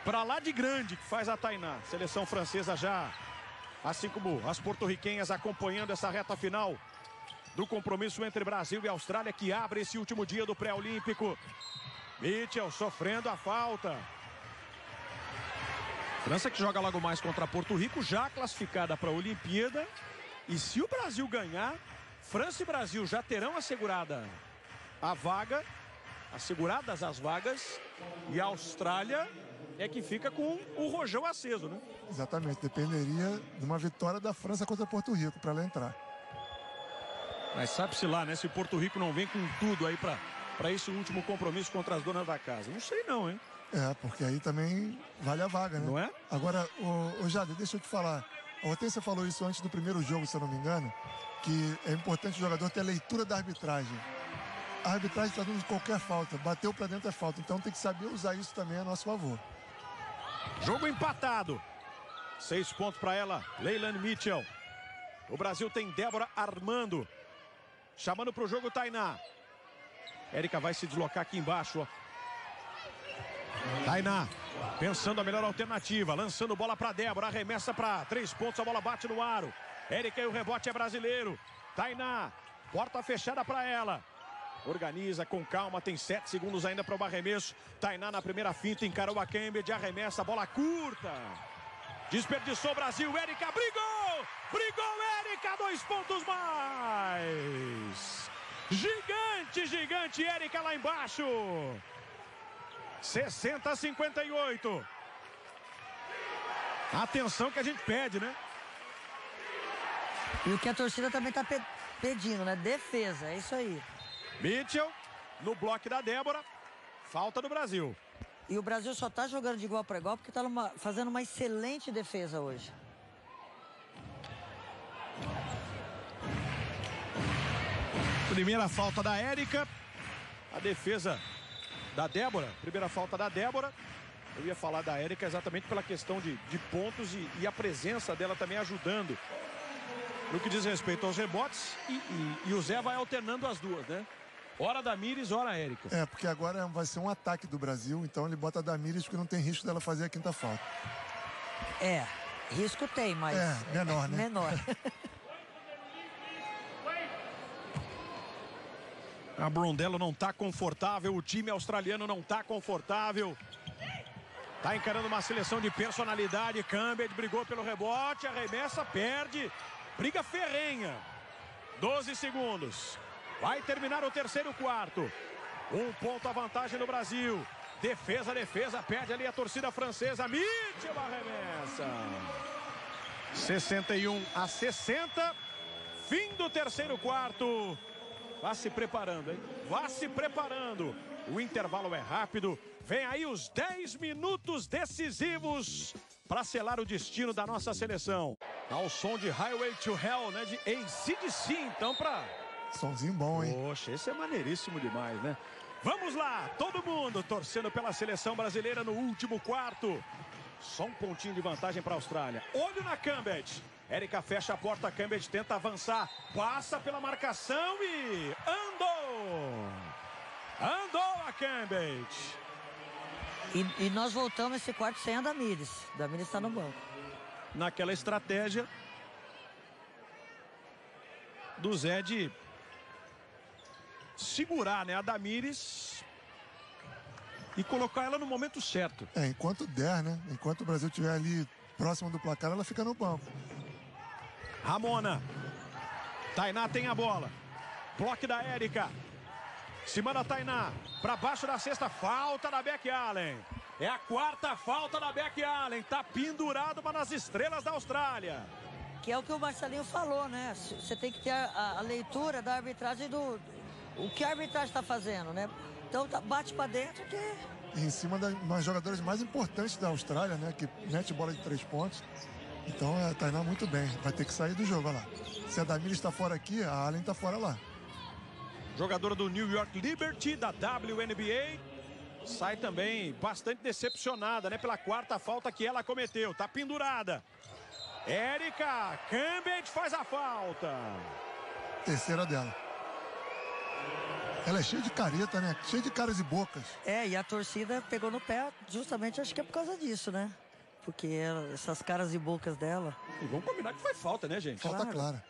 pra lá de grande que faz a Tainá. Seleção francesa já, assim como as porto-riquenhas acompanhando essa reta final do compromisso entre Brasil e Austrália que abre esse último dia do pré-olímpico. Mitchell sofrendo a falta. França que joga logo mais contra Porto Rico, já classificada para a Olimpíada. E se o Brasil ganhar, França e Brasil já terão assegurada a vaga, asseguradas as vagas, e a Austrália é que fica com o rojão aceso, né? Exatamente, dependeria de uma vitória da França contra Porto Rico para ela entrar. Mas sabe-se lá, né? Se Porto Rico não vem com tudo aí para esse último compromisso contra as donas da casa. Não sei não, hein? É, porque aí também vale a vaga, né? Não é? Agora, ô, ô Jade, deixa eu te falar. A Hortência falou isso antes do primeiro jogo, se eu não me engano, que é importante o jogador ter a leitura da arbitragem. A arbitragem está dando qualquer falta, bateu para dentro é falta, então tem que saber usar isso também a nosso favor. Jogo empatado. Seis pontos para ela, Leilani Mitchell. O Brasil tem Débora Armando. Chamando para o jogo Tainá. Érica vai se deslocar aqui embaixo. ó. Tainá, pensando a melhor alternativa, lançando bola para Débora, arremessa para três pontos, a bola bate no aro. Érica e o rebote é brasileiro. Tainá, porta fechada para ela. Organiza com calma, tem sete segundos ainda para o arremesso. Tainá na primeira finta, encarou a Cambridge, arremessa, bola curta. Desperdiçou o Brasil, Érica brigou! Brigou Érica, dois pontos mais! Gigante, gigante, Érica lá embaixo! 60 a 58. Atenção que a gente pede, né? E o que a torcida também tá pe- pedindo, né? Defesa, é isso aí. Mitchell no bloco da Débora. Falta do Brasil. E o Brasil só tá jogando de igual para igual porque tá numa- fazendo uma excelente defesa hoje. Primeira falta da Érica. A defesa da Débora. Primeira falta da Débora. Eu ia falar da Érica exatamente pela questão de, de pontos e, e a presença dela também ajudando. No que diz respeito aos rebotes. E, e- e o Zé vai alternando as duas, né? Hora da Mires, hora Érica. É, porque agora vai ser um ataque do Brasil, então ele bota a Damires porque não tem risco dela fazer a quinta falta. É, risco tem, mas. É, menor, né? Menor. (laughs) A Brondello não está confortável, o time australiano não está confortável. Tá encarando uma seleção de personalidade. Cambridge brigou pelo rebote, arremessa, perde. Briga ferrenha. 12 segundos. Vai terminar o terceiro quarto. Um ponto a vantagem do Brasil. Defesa, defesa, perde ali a torcida francesa. Mitchell arremessa. 61 a 60. Fim do terceiro quarto. Vá se preparando, hein? Vá se preparando. O intervalo é rápido. Vem aí os 10 minutos decisivos para selar o destino da nossa seleção. Ao som de Highway to Hell, né? De ACDC, então, para Somzinho bom, hein? Poxa, esse é maneiríssimo demais, né? Vamos lá, todo mundo torcendo pela seleção brasileira no último quarto. Só um pontinho de vantagem para a Austrália. Olho na Cambridge. Érica fecha a porta, Cambridge tenta avançar, passa pela marcação e andou. Andou a Cambridge. E, e nós voltamos esse quarto sem a Damires. Damires está no banco. Naquela estratégia do Zé de segurar né, a Damires e colocar ela no momento certo. É, enquanto der, né? Enquanto o Brasil estiver ali próximo do placar, ela fica no banco. Ramona. Tainá tem a bola. Bloque da Érica. Cima da Tainá. Para baixo da sexta. Falta da Beck Allen. É a quarta falta da Beck Allen. Tá pendurado uma das estrelas da Austrália. Que é o que o Marcelinho falou, né? Você tem que ter a, a leitura da arbitragem do. O que a arbitragem está fazendo, né? Então tá, bate para dentro que. Em cima das das jogadoras mais importantes da Austrália, né? Que mete bola de três pontos. Então a Tainá muito bem. Vai ter que sair do jogo, olha lá. Se a Damires está fora aqui, a Allen está fora lá. Jogadora do New York Liberty, da WNBA. Sai também bastante decepcionada, né? Pela quarta falta que ela cometeu. Tá pendurada. Érica Cambridge faz a falta. Terceira dela. Ela é cheia de careta, né? Cheia de caras e bocas. É, e a torcida pegou no pé, justamente acho que é por causa disso, né? Porque ela- essas caras e bocas dela. E vamos combinar que foi falta, né, gente? Falta Claro. clara.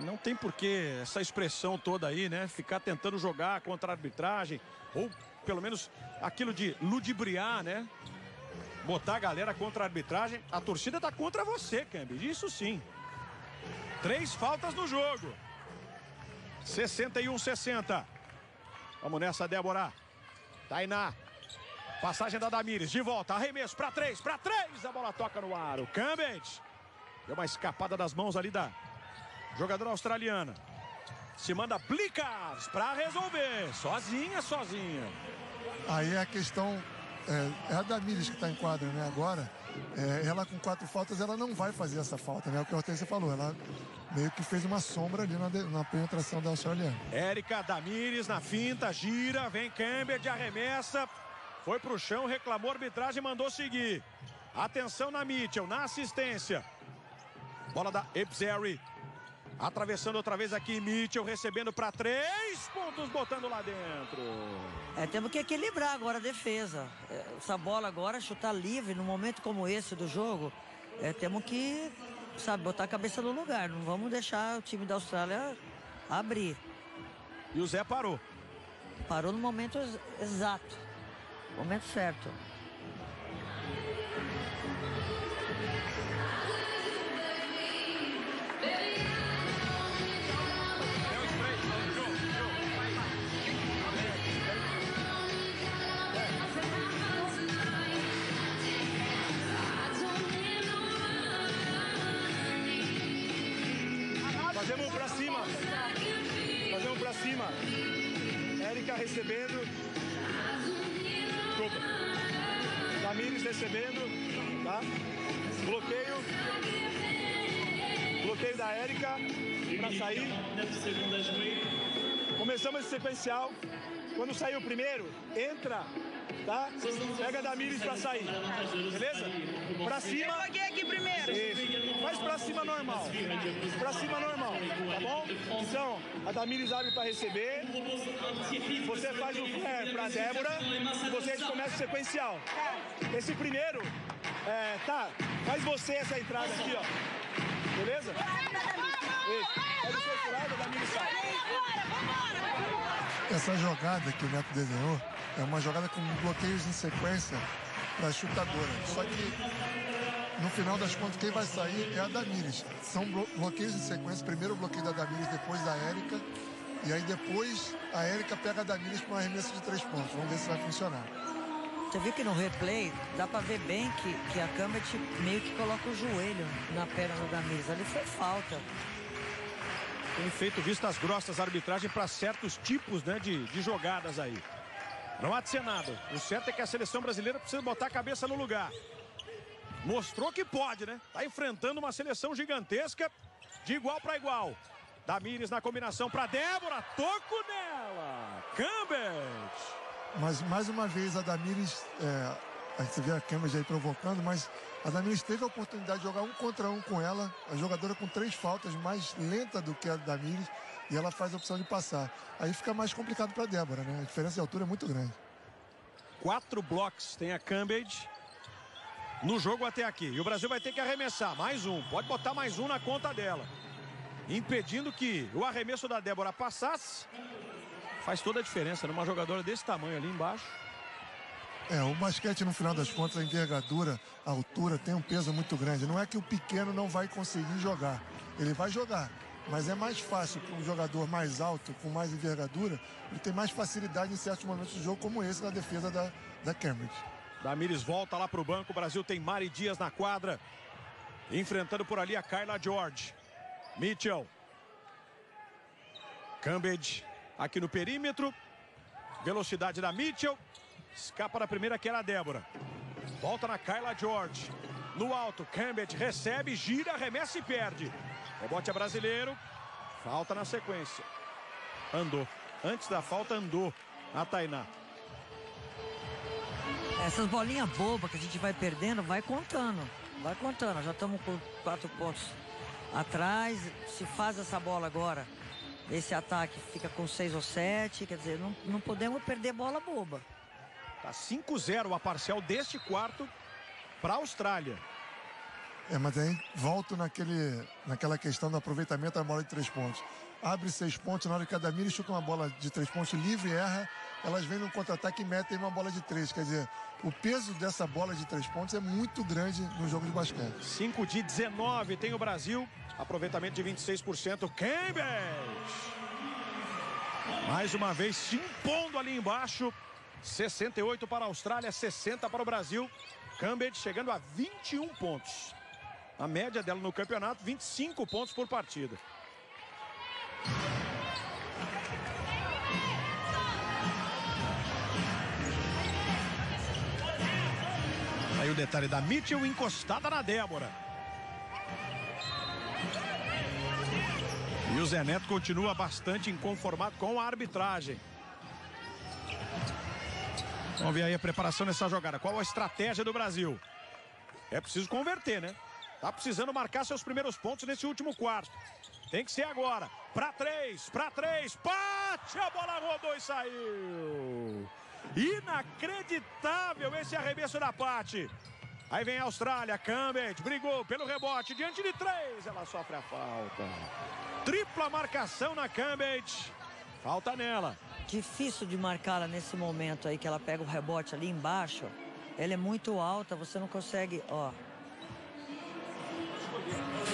Não tem porquê essa expressão toda aí, né? Ficar tentando jogar contra a arbitragem. Ou pelo menos aquilo de ludibriar, né? Botar a galera contra a arbitragem. A torcida tá contra você, Cambridge. Isso sim. Três faltas no jogo. 61-60. Vamos nessa, Débora. Tainá. Passagem da Damires. De volta. Arremesso para três. Para três. A bola toca no ar. O Cambridge. Deu uma escapada das mãos ali da jogadora australiana. Se manda Blicars para resolver. Sozinha, sozinha. Aí a questão é, é a Damires que está em quadra, né? Agora, é, ela com quatro faltas, ela não vai fazer essa falta, né? É o que a Hortência falou. Ela meio que fez uma sombra ali na, na penetração da australiana. Érica Damires na finta, gira, vem Cambridge, arremessa. Foi pro chão, reclamou a arbitragem, mandou seguir. Atenção na Mitchell, na assistência. Bola da Ebzeri. Atravessando outra vez aqui, Mitchell recebendo para três pontos, botando lá dentro. É, temos que equilibrar agora a defesa. É, Essa bola agora, chutar livre num momento como esse do jogo, é, temos que, sabe, botar a cabeça no lugar. Não vamos deixar o time da Austrália abrir. E o Zé parou. Parou no momento ex- exato. Momento certo. Recebendo. Desculpa. Tamires recebendo. Tá? Bloqueio. Bloqueio da Érica. Pra sair. Começamos esse sequencial. Quando sair o primeiro, entra. Tá? Pega a Damires pra sair. Beleza? Pra cima. Isso. Faz pra cima normal. Pra cima normal, tá bom? Então, a Damires abre pra receber. Você faz o flare pra Débora. E vocês começam o sequencial. Esse primeiro, é, tá, faz você essa entrada aqui, ó. Beleza? Sai. Essa jogada que o Neto desenhou é uma jogada com bloqueios em sequência para chutadora. Só que no final das contas, quem vai sair é a Damires. São blo- bloqueios em sequência. Primeiro o bloqueio da Damires, depois da Érica. E aí depois a Érica pega a Damires com um arremesso de três pontos. Vamos ver se vai funcionar. Você viu que no replay dá pra ver bem que, que a Cambridge meio que coloca o joelho na perna da Damires. Ali foi falta. Tem feito vistas grossas a arbitragem para certos tipos né, de, de jogadas aí. Não há de ser nada. O certo é que a seleção brasileira precisa botar a cabeça no lugar. Mostrou que pode, né? Tá enfrentando uma seleção gigantesca de igual para igual. Damires na combinação para Débora. Toco nela. Cambridge. Mas mais uma vez a Damires, é, a gente vê a Cambridge aí provocando, mas a Damires teve a oportunidade de jogar um contra um com ela, a jogadora com três faltas, mais lenta do que a Damires, e ela faz a opção de passar. Aí fica mais complicado para Débora, né? A diferença de altura é muito grande. Quatro blocos tem a Cambridge no jogo até aqui. E o Brasil vai ter que arremessar mais um. Pode botar mais um na conta dela. Impedindo que o arremesso da Débora passasse. Faz toda a diferença numa jogadora desse tamanho ali embaixo. É, o basquete, no final das contas, a envergadura, a altura, tem um peso muito grande. Não é que o pequeno não vai conseguir jogar. Ele vai jogar. Mas é mais fácil para um jogador mais alto, com mais envergadura, ele tem mais facilidade em certos momentos do jogo, como esse na defesa da, da Cambridge. Damires volta lá para o banco. O Brasil tem Mari Dias na quadra. Enfrentando por ali a Carla George. Mitchell. Cambridge aqui no perímetro. Velocidade da Mitchell. Escapa na primeira que era a Débora. Volta na Carla George. No alto, Cambridge recebe, gira, arremessa e perde. Rebote é brasileiro. Falta na sequência. Andou. Antes da falta, andou a Tainá. Essas bolinhas bobas que a gente vai perdendo, vai contando. Vai contando. Já estamos com quatro pontos atrás. Se faz essa bola agora, esse ataque fica com seis ou sete. Quer dizer, não, não podemos perder bola boba. Tá 5-0 a parcial deste quarto para a Austrália. É, mas aí volto naquele, naquela questão do aproveitamento da bola de três pontos. Abre seis pontos, na hora que a Damiri chuta uma bola de três pontos livre, erra, elas vêm no contra-ataque e metem uma bola de três. Quer dizer, o peso dessa bola de três pontos é muito grande no jogo de basquete. 5 de 19 tem o Brasil. Aproveitamento de 26%. Cambridge. Mais uma vez se impondo ali embaixo. 68 para a Austrália, 60 para o Brasil. Cambridge chegando a 21 pontos. A média dela no campeonato, 25 pontos por partida. Aí o detalhe da Mitchell encostada na Débora. E o Zé Neto continua bastante inconformado com a arbitragem. Vamos ver aí a preparação nessa jogada. Qual a estratégia do Brasil? É preciso converter, né? Tá precisando marcar seus primeiros pontos nesse último quarto. Tem que ser agora. Para três, para três. Pate! A bola rodou e saiu. Inacreditável esse arremesso da Pate. Aí vem a Austrália, Cambridge, brigou pelo rebote, diante de três, ela sofre a falta. Tripla marcação na Cambridge, falta nela. Difícil de marcá-la nesse momento aí que ela pega o rebote ali embaixo. Ela é muito alta, você não consegue, ó.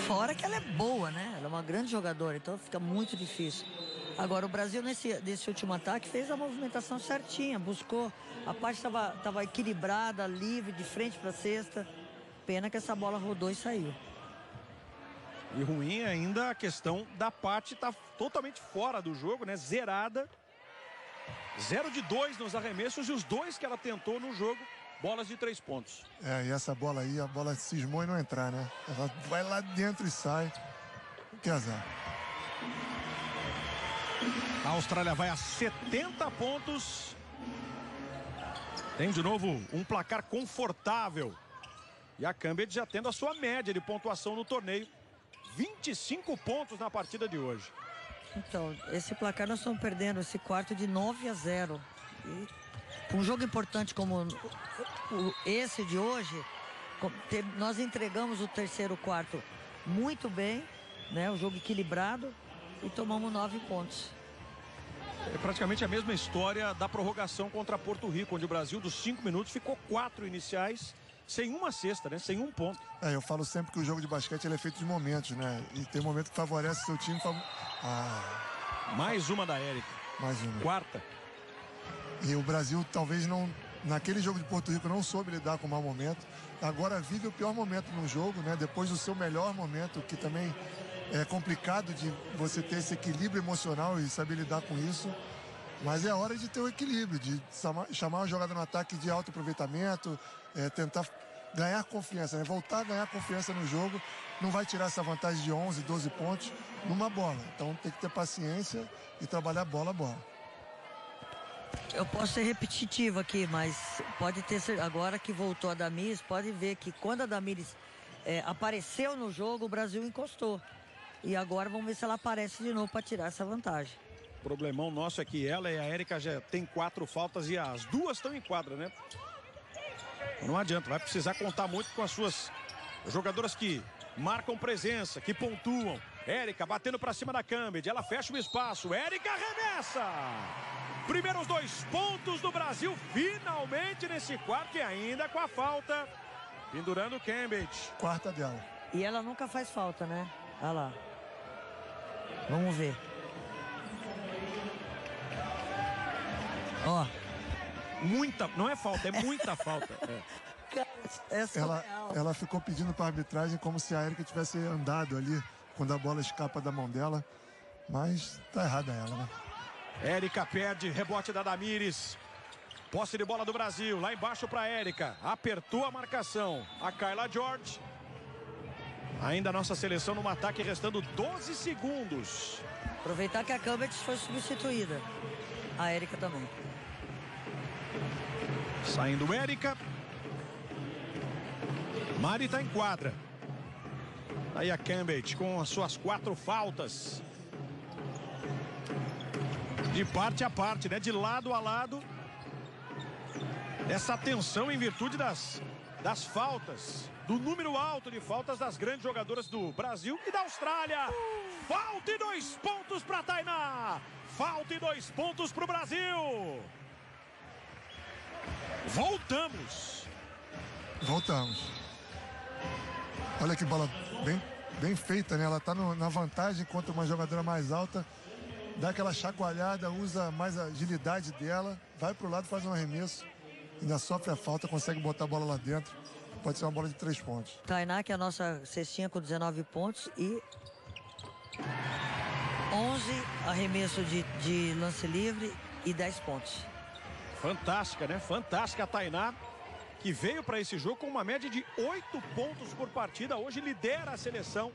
Fora que ela é boa, né? Ela é uma grande jogadora, então fica muito difícil. Agora, o Brasil, nesse, nesse último ataque, fez a movimentação certinha, buscou. A parte estava tava equilibrada, livre, de frente para a cesta. Pena que essa bola rodou e saiu. E ruim ainda a questão da parte tá totalmente fora do jogo, né? Zerada. Zero de dois nos arremessos e os dois que ela tentou no jogo, bolas de três pontos. É, e essa bola aí, a bola cismou e não entrar, né? Ela vai lá dentro e sai. Que azar. A Austrália vai a 70 pontos. Tem de novo um placar confortável. E a Cambridge já tendo a sua média de pontuação no torneio. 25 pontos na partida de hoje. Então, esse placar nós estamos perdendo esse quarto de 9 a 0. E um jogo importante como esse de hoje, nós entregamos o terceiro quarto muito bem, né? Um jogo equilibrado e tomamos nove pontos. É praticamente a mesma história da prorrogação contra Porto Rico, onde o Brasil, dos cinco minutos, ficou quatro iniciais sem uma cesta, né? Sem um ponto. É, eu falo sempre que o jogo de basquete é feito de momentos, né? E tem momento que favorece seu time. Fav... Ah. Mais uma da Érica. Mais uma. Quarta. E o Brasil talvez não. Naquele jogo de Porto Rico não soube lidar com o mau momento. Agora vive o pior momento no jogo, né? Depois do seu melhor momento, que também é complicado de você ter esse equilíbrio emocional e saber lidar com isso. Mas é hora de ter o equilíbrio, de chamar uma jogada no ataque de alto aproveitamento, é, tentar ganhar confiança, né? voltar a ganhar confiança no jogo. Não vai tirar essa vantagem de 11, 12 pontos numa bola. Então tem que ter paciência e trabalhar bola a bola. Eu posso ser repetitivo aqui, mas pode ter agora que voltou a Damiris, pode ver que quando a Damiris é, apareceu no jogo, o Brasil encostou. E agora vamos ver se ela aparece de novo para tirar essa vantagem. O problemão nosso é que ela e a Érica já tem quatro faltas e as duas estão em quadra, né? Não adianta, vai precisar contar muito com as suas jogadoras que marcam presença, que pontuam. Érica batendo para cima da Cambid, ela fecha o espaço. Érica arremessa! Primeiros dois pontos do Brasil, finalmente nesse quarto e ainda com a falta. Pendurando o Cambridge. Quarta dela. E ela nunca faz falta, né? Olha lá. Vamos ver. Ó. Muita, não é falta, é muita falta. (laughs) É. É Ela, ela ficou pedindo para arbitragem como se a Erika tivesse andado ali quando a bola escapa da mão dela. Mas tá errada ela, né? Érica perde, rebote da Damires. Posse de bola do Brasil, lá embaixo para Érica. Apertou a marcação. A Carla George. Ainda a nossa seleção num ataque restando 12 segundos. Aproveitar que a Cambridge foi substituída. A Érica também. Saindo Érica. Mari está em quadra. Aí a Cambridge com as suas quatro faltas. De parte a parte, né? De lado a lado. Essa tensão em virtude das, das faltas. Do número alto de faltas das grandes jogadoras do Brasil e da Austrália. Falta e dois pontos para Tainá. Falta e dois pontos para o Brasil. Voltamos. Voltamos. Olha que bola bem, bem feita, né? Ela tá no- na vantagem contra uma jogadora mais alta. Dá aquela chacoalhada, usa mais a agilidade dela, vai pro lado, faz um arremesso. Ainda sofre a falta, consegue botar a bola lá dentro. Pode ser uma bola de três pontos. Tainá, que é a nossa cestinha com 19 pontos e 11 arremesso de, de lance livre e 10 pontos. Fantástica, né? Fantástica a Tainá, que veio para esse jogo com uma média de 8 pontos por partida. Hoje lidera a seleção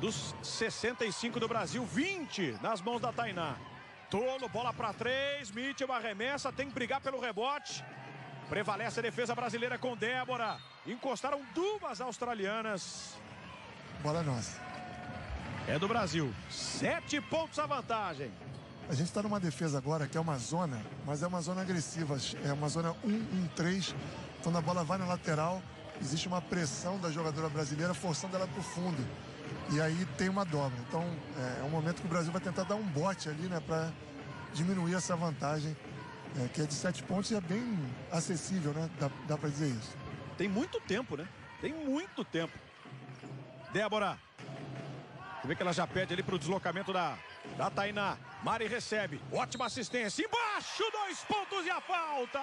dos 65 do Brasil, 20 nas mãos da Tainá. Tolo, bola para três, Mitchell arremessa, tem que brigar pelo rebote. Prevalece a defesa brasileira com Débora. Encostaram duas australianas. Bola nossa. É do Brasil. Sete pontos a vantagem. A gente está numa defesa agora que é uma zona, mas é uma zona agressiva. É uma zona 1-1-3. Quando a bola vai na lateral, existe uma pressão da jogadora brasileira forçando ela para o fundo. E aí tem uma dobra. Então é, é um momento que o Brasil vai tentar dar um bote ali, né, para diminuir essa vantagem, é, que é de sete pontos e é bem acessível, né? Dá, dá para dizer isso. Tem muito tempo, né? Tem muito tempo. Débora. Você vê que ela já pede ali pro deslocamento da, da Tainá. Mari recebe. Ótima assistência. Embaixo, dois pontos e a falta.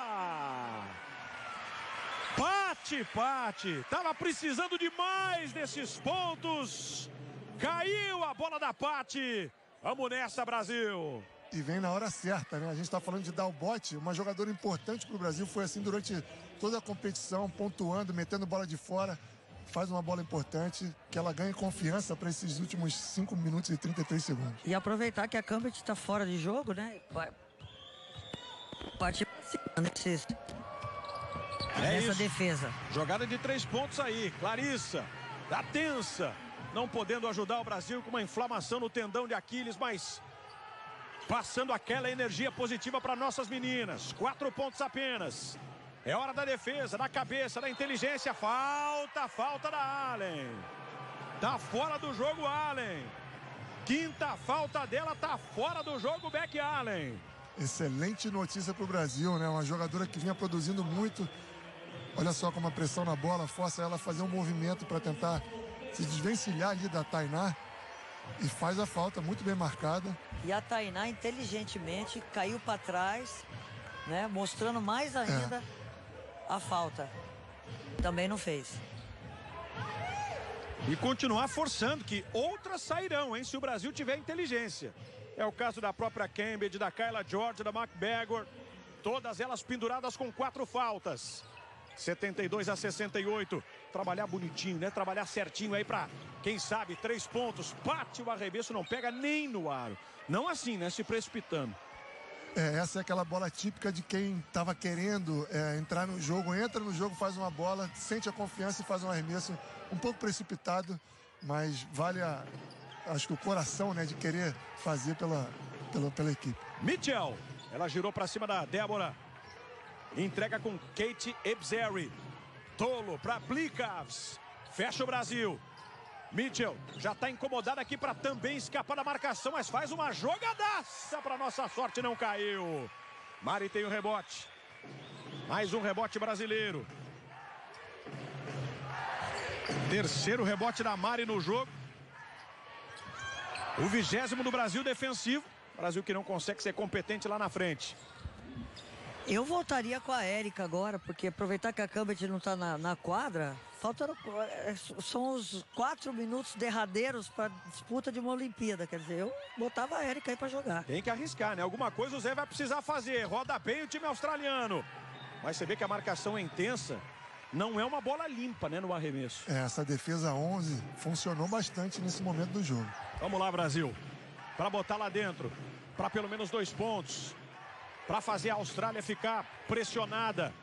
Pate, Pate. Tava precisando demais desses pontos. Caiu a bola da Pate. Vamos nessa, Brasil. E vem na hora certa, né? A gente está falando de dar o bote. Uma jogadora importante para o Brasil foi assim durante toda a competição, pontuando, metendo bola de fora. Faz uma bola importante, que ela ganhe confiança para esses últimos 5 minutos e 33 segundos. E aproveitar que a Cambridge está fora de jogo, né? Vai partir nesse, É nessa isso. defesa. Jogada de três pontos aí. Clarissa, da tensa. Não podendo ajudar o Brasil com uma inflamação no tendão de Aquiles, mas passando aquela energia positiva para nossas meninas. Quatro pontos apenas. É hora da defesa, da cabeça, da inteligência. Falta, falta da Allen. Tá fora do jogo, Allen. Quinta falta dela, tá fora do jogo, Beck Allen. Excelente notícia para o Brasil, né? Uma jogadora que vinha produzindo muito. Olha só como a pressão na bola força ela a fazer um movimento para tentar se desvencilhar ali da Tainá. E faz a falta, muito bem marcada. E a Tainá, inteligentemente, caiu para trás, né? Mostrando mais ainda a falta. Também não fez. E continuar forçando que outras sairão, hein? Se o Brasil tiver inteligência. É o caso da própria Cambridge, da Kyla George, da McBagor. Todas elas penduradas com quatro faltas. 72 a 68. Trabalhar bonitinho, né? Trabalhar certinho aí pra, quem sabe, três pontos. Bate o arremesso, não pega nem no aro. Não assim, né? Se precipitando. É, essa é aquela bola típica de quem estava querendo é, entrar no jogo, entra no jogo, faz uma bola, sente a confiança e faz um arremesso um pouco precipitado, mas vale a, acho que o coração, né, de querer fazer pela, pela, pela equipe. Mitchell, ela girou para cima da Débora. Entrega com Kate Ebzeri. Tolo para Plicavs. Fecha o Brasil. Mitchell já está incomodado aqui para também escapar da marcação, mas faz uma jogadaça para nossa sorte, não caiu. Mari tem o rebote. Mais um rebote brasileiro. Terceiro rebote da Mari no jogo. O vigésimo do Brasil defensivo. Brasil que não consegue ser competente lá na frente. Eu voltaria com a Érica agora, porque aproveitar que a Cambridge não está na, na, quadra, falta, é, são os quatro minutos derradeiros para disputa de uma Olimpíada. Quer dizer, eu botava a Érica aí para jogar. Tem que arriscar, né? Alguma coisa o Zé vai precisar fazer. Roda bem o time australiano. Mas você vê que a marcação é intensa. Não é uma bola limpa, né, no arremesso. É, essa defesa 11 funcionou bastante nesse momento do jogo. Vamos lá, Brasil. Para botar lá dentro, para pelo menos dois pontos para fazer a Austrália ficar pressionada.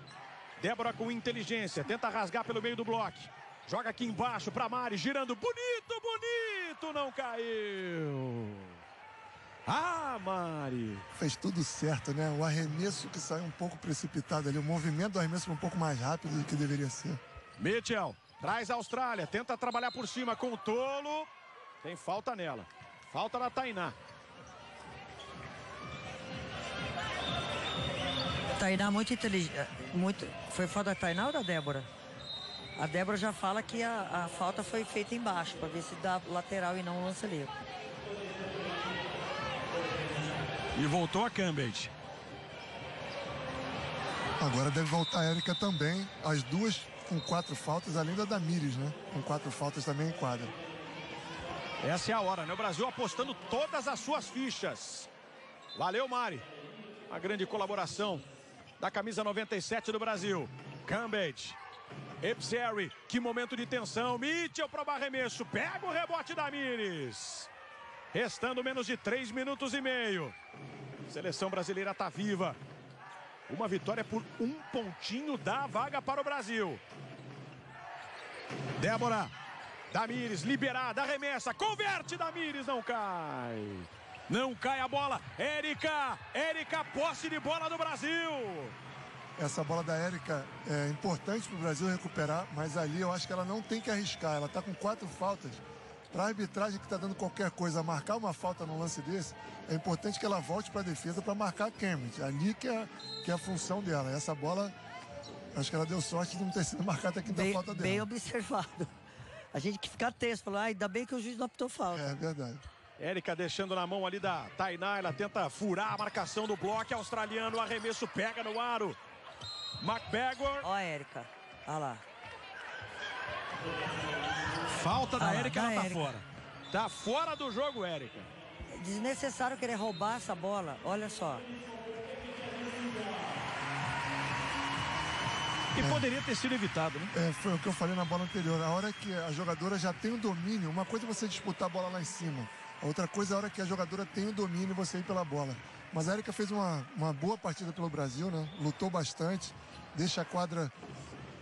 Débora com inteligência, tenta rasgar pelo meio do bloco. Joga aqui embaixo para Mari, girando bonito, bonito, não caiu. Ah, Mari. Fez tudo certo, né? O arremesso que saiu um pouco precipitado ali, o movimento do arremesso foi um pouco mais rápido do que deveria ser. Mitchell traz a Austrália, tenta trabalhar por cima com o Tolo. Tem falta nela. Falta da Tainá. Tainá muito inteligente. Muito... Foi falta da Tainá ou da Débora? A Débora já fala que a, a falta foi feita embaixo, para ver se dá lateral e não lança livre. E voltou a Cambridge. Agora deve voltar a Érica também. As duas com quatro faltas, além da Damires, né? Com quatro faltas também em quadra. Essa é a hora, né? O Brasil apostando todas as suas fichas. Valeu, Mari. Uma grande colaboração da camisa 97 do Brasil. Cambage. Epseri, que momento de tensão. Mitchell para o arremesso. Pega o rebote da Mires. Restando menos de três minutos e meio. Seleção brasileira está viva. Uma vitória por um pontinho da vaga para o Brasil. Débora. Damires liberada, arremessa, converte Damires, não cai. Não cai a bola. Érica. Érica, posse de bola do Brasil. Essa bola da Érica é importante para o Brasil recuperar, mas ali eu acho que ela não tem que arriscar. Ela está com quatro faltas. Para a arbitragem que está dando qualquer coisa, marcar uma falta no lance desse, é importante que ela volte para a defesa para marcar a Cambridge. Ali que é, que é a função dela. Essa bola, acho que ela deu sorte de não ter sido marcada a quinta bem, falta dela. Bem observado. A gente que fica tenso, falar, ah, ainda bem que o juiz não optou falta. É verdade. Érica deixando na mão ali da Tainá. Ela tenta furar a marcação do bloco australiano. O arremesso pega no aro. McBagor. Ó a Érica. Olha lá. Falta da Érica, ela tá Érica. fora. Tá fora do jogo, Érica. Desnecessário querer roubar essa bola. Olha só. E poderia ter sido evitado, né? É, foi o que eu falei na bola anterior. A hora que a jogadora já tem o domínio, uma coisa é você disputar a bola lá em cima. A outra coisa é a hora que a jogadora tem o domínio e você ir pela bola. Mas a Erika fez uma, uma boa partida pelo Brasil, né? Lutou bastante, deixa a quadra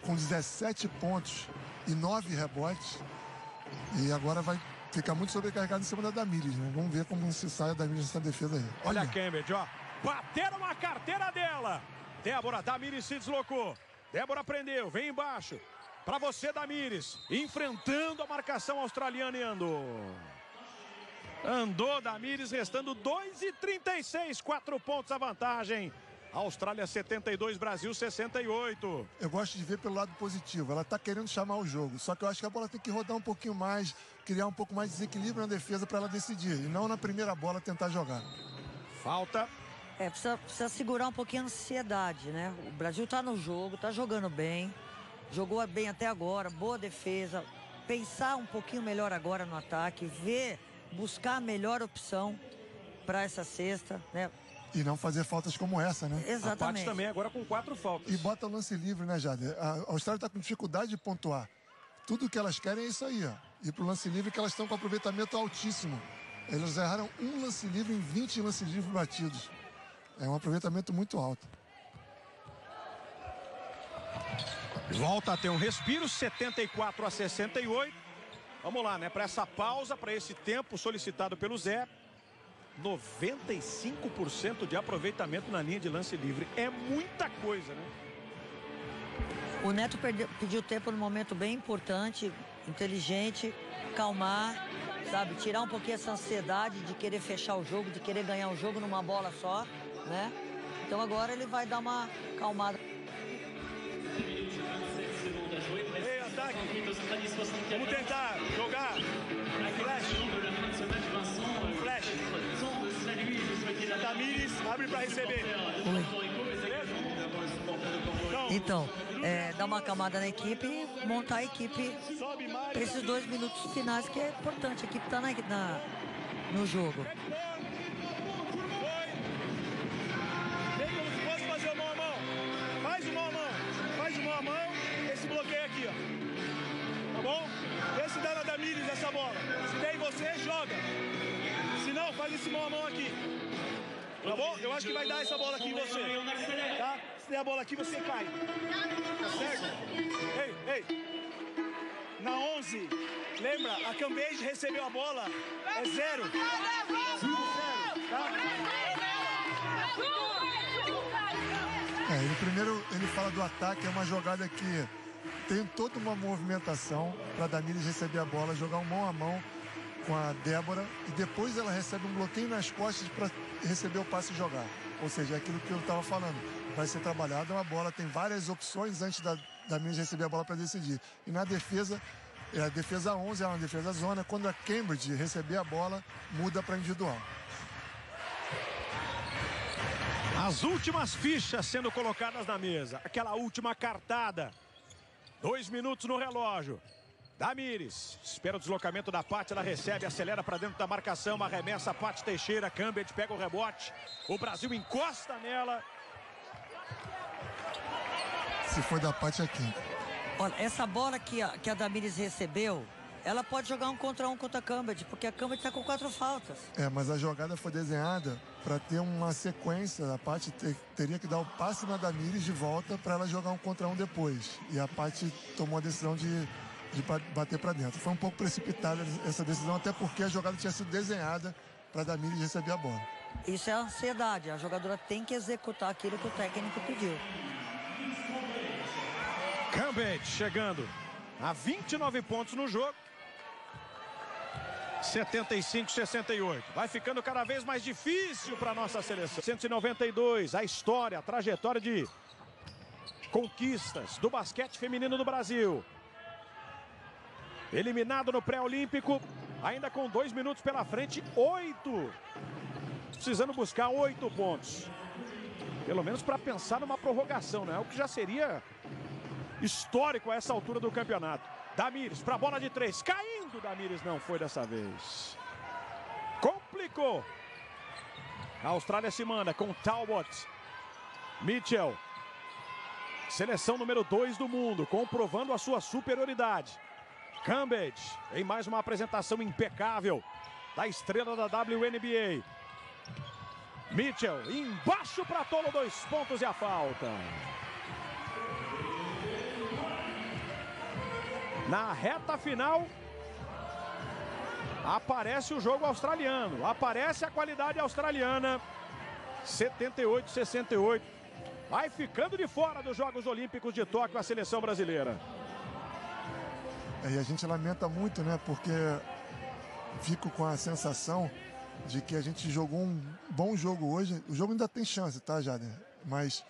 com 17 pontos e 9 rebotes. E agora vai ficar muito sobrecarregado em cima da Damires, né? Vamos ver como se sai a Damires nessa defesa aí. Olha, Olha a Cambridge, ó. Bateram a carteira dela. Débora, Damires se deslocou. Débora prendeu, vem embaixo. Para você, Damires. Enfrentando a marcação australiana e andou. Andou Damires, restando 2 e 36, 4 pontos a vantagem. Austrália 72, Brasil 68. Eu gosto de ver pelo lado positivo. Ela está querendo chamar o jogo. Só que eu acho que a bola tem que rodar um pouquinho mais, criar um pouco mais de desequilíbrio na defesa para ela decidir. E não na primeira bola tentar jogar. Falta. É, precisa, precisa segurar um pouquinho a ansiedade, né? O Brasil está no jogo, está jogando bem. Jogou bem até agora, boa defesa. Pensar um pouquinho melhor agora no ataque, ver buscar a melhor opção para essa cesta, né? E não fazer faltas como essa, né? Exatamente. A também agora com quatro faltas. E bota o lance livre, né, Jade? A Austrália está com dificuldade de pontuar. Tudo que elas querem é isso aí, ó. E pro lance livre que elas estão com aproveitamento altíssimo. Eles erraram um lance livre em 20 lances livres batidos. É um aproveitamento muito alto. Volta a ter um respiro, 74 a 68. Vamos lá, né? Para essa pausa, para esse tempo solicitado pelo Zé. 95% de aproveitamento na linha de lance livre. É muita coisa, né? O Neto perdeu, pediu tempo num momento bem importante, inteligente, calmar, sabe? Tirar um pouquinho essa ansiedade de querer fechar o jogo, de querer ganhar o jogo numa bola só, né? Então agora ele vai dar uma calmada. Ei, ataque. Vamos tentar jogar. Flash. Flash. Tamires, abre pra receber. Oi. Então, é, dar uma camada na equipe e montar a equipe para esses dois minutos finais que é importante. A equipe está na, na- no jogo. Essa bola. Se der em você, joga. Se não, faz esse mão a mão aqui. Tá bom? Eu acho que vai dar essa bola aqui em você. Tá? Se der a bola aqui, você cai. Tá certo? Ei, ei. Na 11, lembra? A Cambage recebeu a bola. É zero. É, ele primeiro ele fala do ataque, é uma jogada que tem toda uma movimentação para Damires receber a bola, jogar um mão a mão com a Débora e depois ela recebe um bloqueio nas costas para receber o passe e jogar. Ou seja, é aquilo que eu estava falando. Vai ser trabalhado uma bola, tem várias opções antes da Damires receber a bola para decidir. E na defesa, é a defesa 11 é uma defesa zona. Quando a Cambridge receber a bola, muda para individual. As últimas fichas sendo colocadas na mesa. Aquela última cartada. Dois minutos no relógio. Damires, espera o deslocamento da Paty, ela recebe, acelera para dentro da marcação, arremessa a Paty Teixeira, Cambet pega o rebote, o Brasil encosta nela. Se foi da parte aqui. Olha, essa bola que a, que a Damires recebeu, ela pode jogar um contra um contra a Cambridge, porque a Cambridge está com quatro faltas. É, mas a jogada foi desenhada para ter uma sequência. A Paty te- teria que dar o passe na Damires de volta para ela jogar um contra um depois. E a Paty tomou a decisão de, de ba- bater para dentro. Foi um pouco precipitada essa decisão, até porque a jogada tinha sido desenhada para a Damires receber a bola. Isso é ansiedade. A jogadora tem que executar aquilo que o técnico pediu. Cambet chegando a 29 pontos no jogo. 75-68. Vai ficando cada vez mais difícil para nossa seleção. 192, a história, a trajetória de conquistas do basquete feminino do Brasil. Eliminado no pré-olímpico, ainda com dois minutos pela frente, oito. Precisando buscar oito pontos. Pelo menos para pensar numa prorrogação, né? O que já seria histórico a essa altura do campeonato. Damires para bola de três. Caindo, Damires não foi dessa vez. Complicou. A Austrália se manda com Talbot. Mitchell. Seleção número 2 do mundo, comprovando a sua superioridade. Cambridge em mais uma apresentação impecável da estrela da WNBA. Mitchell embaixo para Tolo, dois pontos e a falta. Na reta final, aparece o jogo australiano, aparece a qualidade australiana. 78-68. Vai ficando de fora dos Jogos Olímpicos de Tóquio a seleção brasileira. É, E a gente lamenta muito, né? Porque fico com a sensação de que a gente jogou um bom jogo hoje. O jogo ainda tem chance, tá, Jader? Mas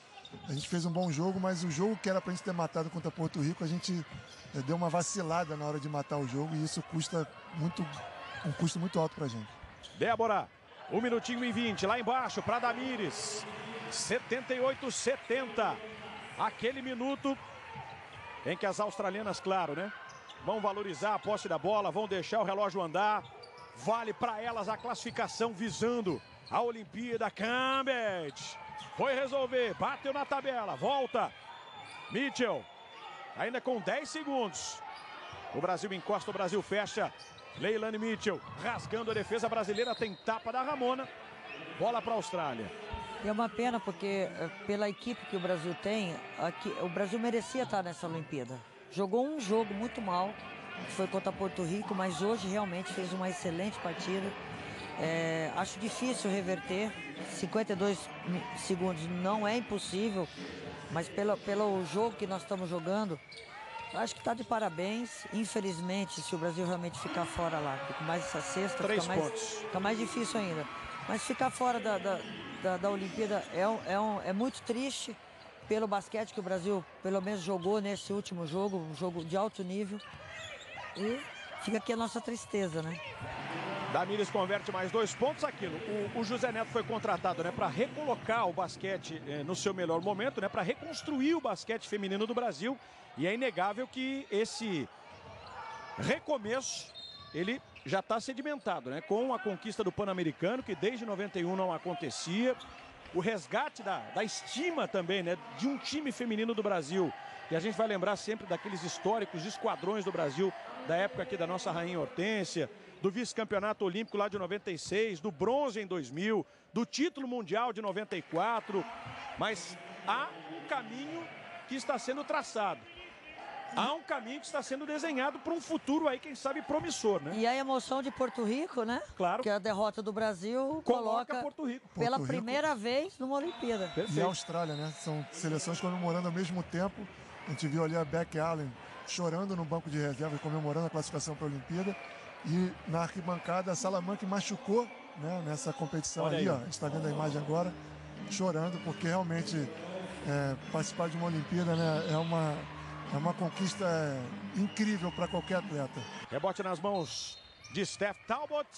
a gente fez um bom jogo, mas o jogo que era pra gente ter matado contra Porto Rico, a gente deu uma vacilada na hora de matar o jogo e isso custa muito, um custo muito alto pra gente. Débora, um minutinho e 20, lá embaixo para Damires. 78-70. Aquele minuto em que as australianas, claro, né? Vão valorizar a posse da bola, vão deixar o relógio andar. Vale para elas a classificação visando a Olimpíada. Cambridge foi resolver, bateu na tabela, volta. Mitchell, ainda com 10 segundos. O Brasil encosta, o Brasil fecha. Leilani Mitchell rasgando a defesa brasileira, tem tapa da Ramona. Bola para a Austrália. É uma pena porque eh, pela equipe que o Brasil tem, aqui, o Brasil merecia estar nessa Olimpíada. Jogou um jogo muito mal, que foi contra Porto Rico, mas hoje realmente fez uma excelente partida. É, acho difícil reverter. 52 segundos não é impossível, mas pelo, pelo jogo que nós estamos jogando, acho que está de parabéns. Infelizmente, se o Brasil realmente ficar fora lá, com mais essa sexta, Três fica mais, fica mais difícil ainda. Mas ficar fora da, da, da, da Olimpíada é, um- é, um- é muito triste pelo basquete que o Brasil, pelo menos, jogou nesse último jogo, um jogo de alto nível. E fica aqui a nossa tristeza, né? Damires converte mais dois pontos aquilo. O, o José Neto foi contratado né, para recolocar o basquete eh, no seu melhor momento, né, para reconstruir o basquete feminino do Brasil. E é inegável que esse recomeço ele já está sedimentado, né? Com a conquista do Pan-Americano, que desde 91 não acontecia. O resgate da, da estima também, né? De um time feminino do Brasil. E a gente vai lembrar sempre daqueles históricos esquadrões do Brasil, da época aqui da nossa Rainha Hortência, do vice-campeonato olímpico lá de 96, do bronze em 2000, do título mundial de 94. Mas há um caminho que está sendo traçado. Há um caminho que está sendo desenhado para um futuro aí, quem sabe, promissor, né? E a emoção de Porto Rico, né? Claro. Que a derrota do Brasil Coloca coloca, Porto Rico. pela Porto Rico. primeira vez numa Olimpíada. E a Perfeito. Austrália, né? São seleções comemorando ao mesmo tempo. A gente viu ali a Beck Allen chorando no banco de reserva e comemorando a classificação para a Olimpíada. E na arquibancada, a Salamanca machucou né, nessa competição Olha ali, aí. ó. A gente está vendo a imagem agora, chorando, porque realmente é, participar de uma Olimpíada né, é, uma, é uma conquista é, incrível para qualquer atleta. Rebote nas mãos de Steph Talbot.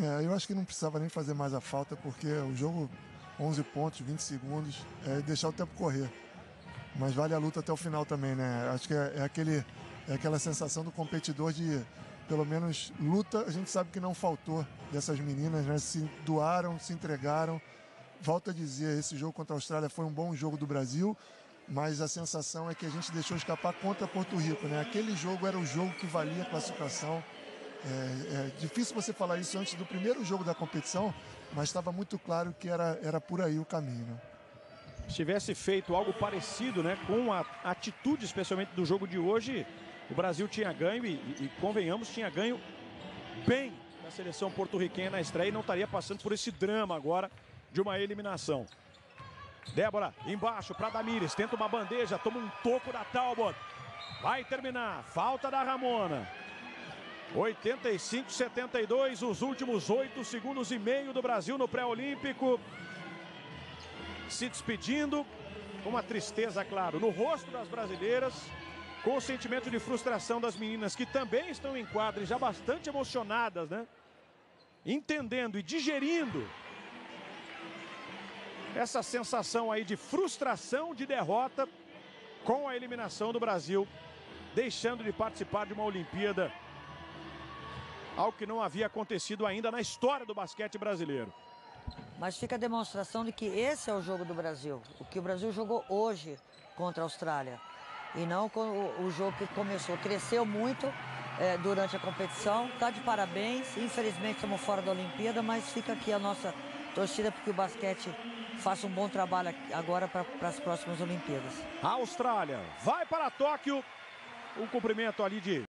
É, eu acho que não precisava nem fazer mais a falta, porque o jogo, 11 pontos, 20 segundos, é deixar o tempo correr. Mas vale a luta até o final também, né? Acho que é, é aquele, é aquela sensação do competidor de, pelo menos, luta. A gente sabe que não faltou dessas meninas, né? Se doaram, se entregaram. Volto a dizer, esse jogo contra a Austrália foi um bom jogo do Brasil, mas a sensação é que a gente deixou escapar contra Porto Rico, né? Aquele jogo era o jogo que valia a classificação. É, é difícil você falar isso antes do primeiro jogo da competição, mas estava muito claro que era, era por aí o caminho. Né? Se tivesse feito algo parecido, né, com a atitude, especialmente do jogo de hoje, o Brasil tinha ganho e, e- convenhamos, tinha ganho bem da seleção porto-riquenha na estreia e não estaria passando por esse drama agora de uma eliminação. Débora, embaixo para Damires, tenta uma bandeja, toma um toco da Talbot. Vai terminar, falta da Ramona. 85-72, os últimos 8 segundos e meio do Brasil no pré-olímpico. Se despedindo, uma tristeza, claro, no rosto das brasileiras, com o sentimento de frustração das meninas que também estão em quadra e já bastante emocionadas, né? Entendendo e digerindo essa sensação aí de frustração, de derrota com a eliminação do Brasil, deixando de participar de uma Olimpíada algo que não havia acontecido ainda na história do basquete brasileiro. Mas fica a demonstração de que esse é o jogo do Brasil. O que o Brasil jogou hoje contra a Austrália. E não o, o jogo que começou. Cresceu muito eh, durante a competição. Está de parabéns. Infelizmente estamos fora da Olimpíada, mas fica aqui a nossa torcida para que o basquete faça um bom trabalho agora para as próximas Olimpíadas. A Austrália vai para Tóquio. Um cumprimento ali de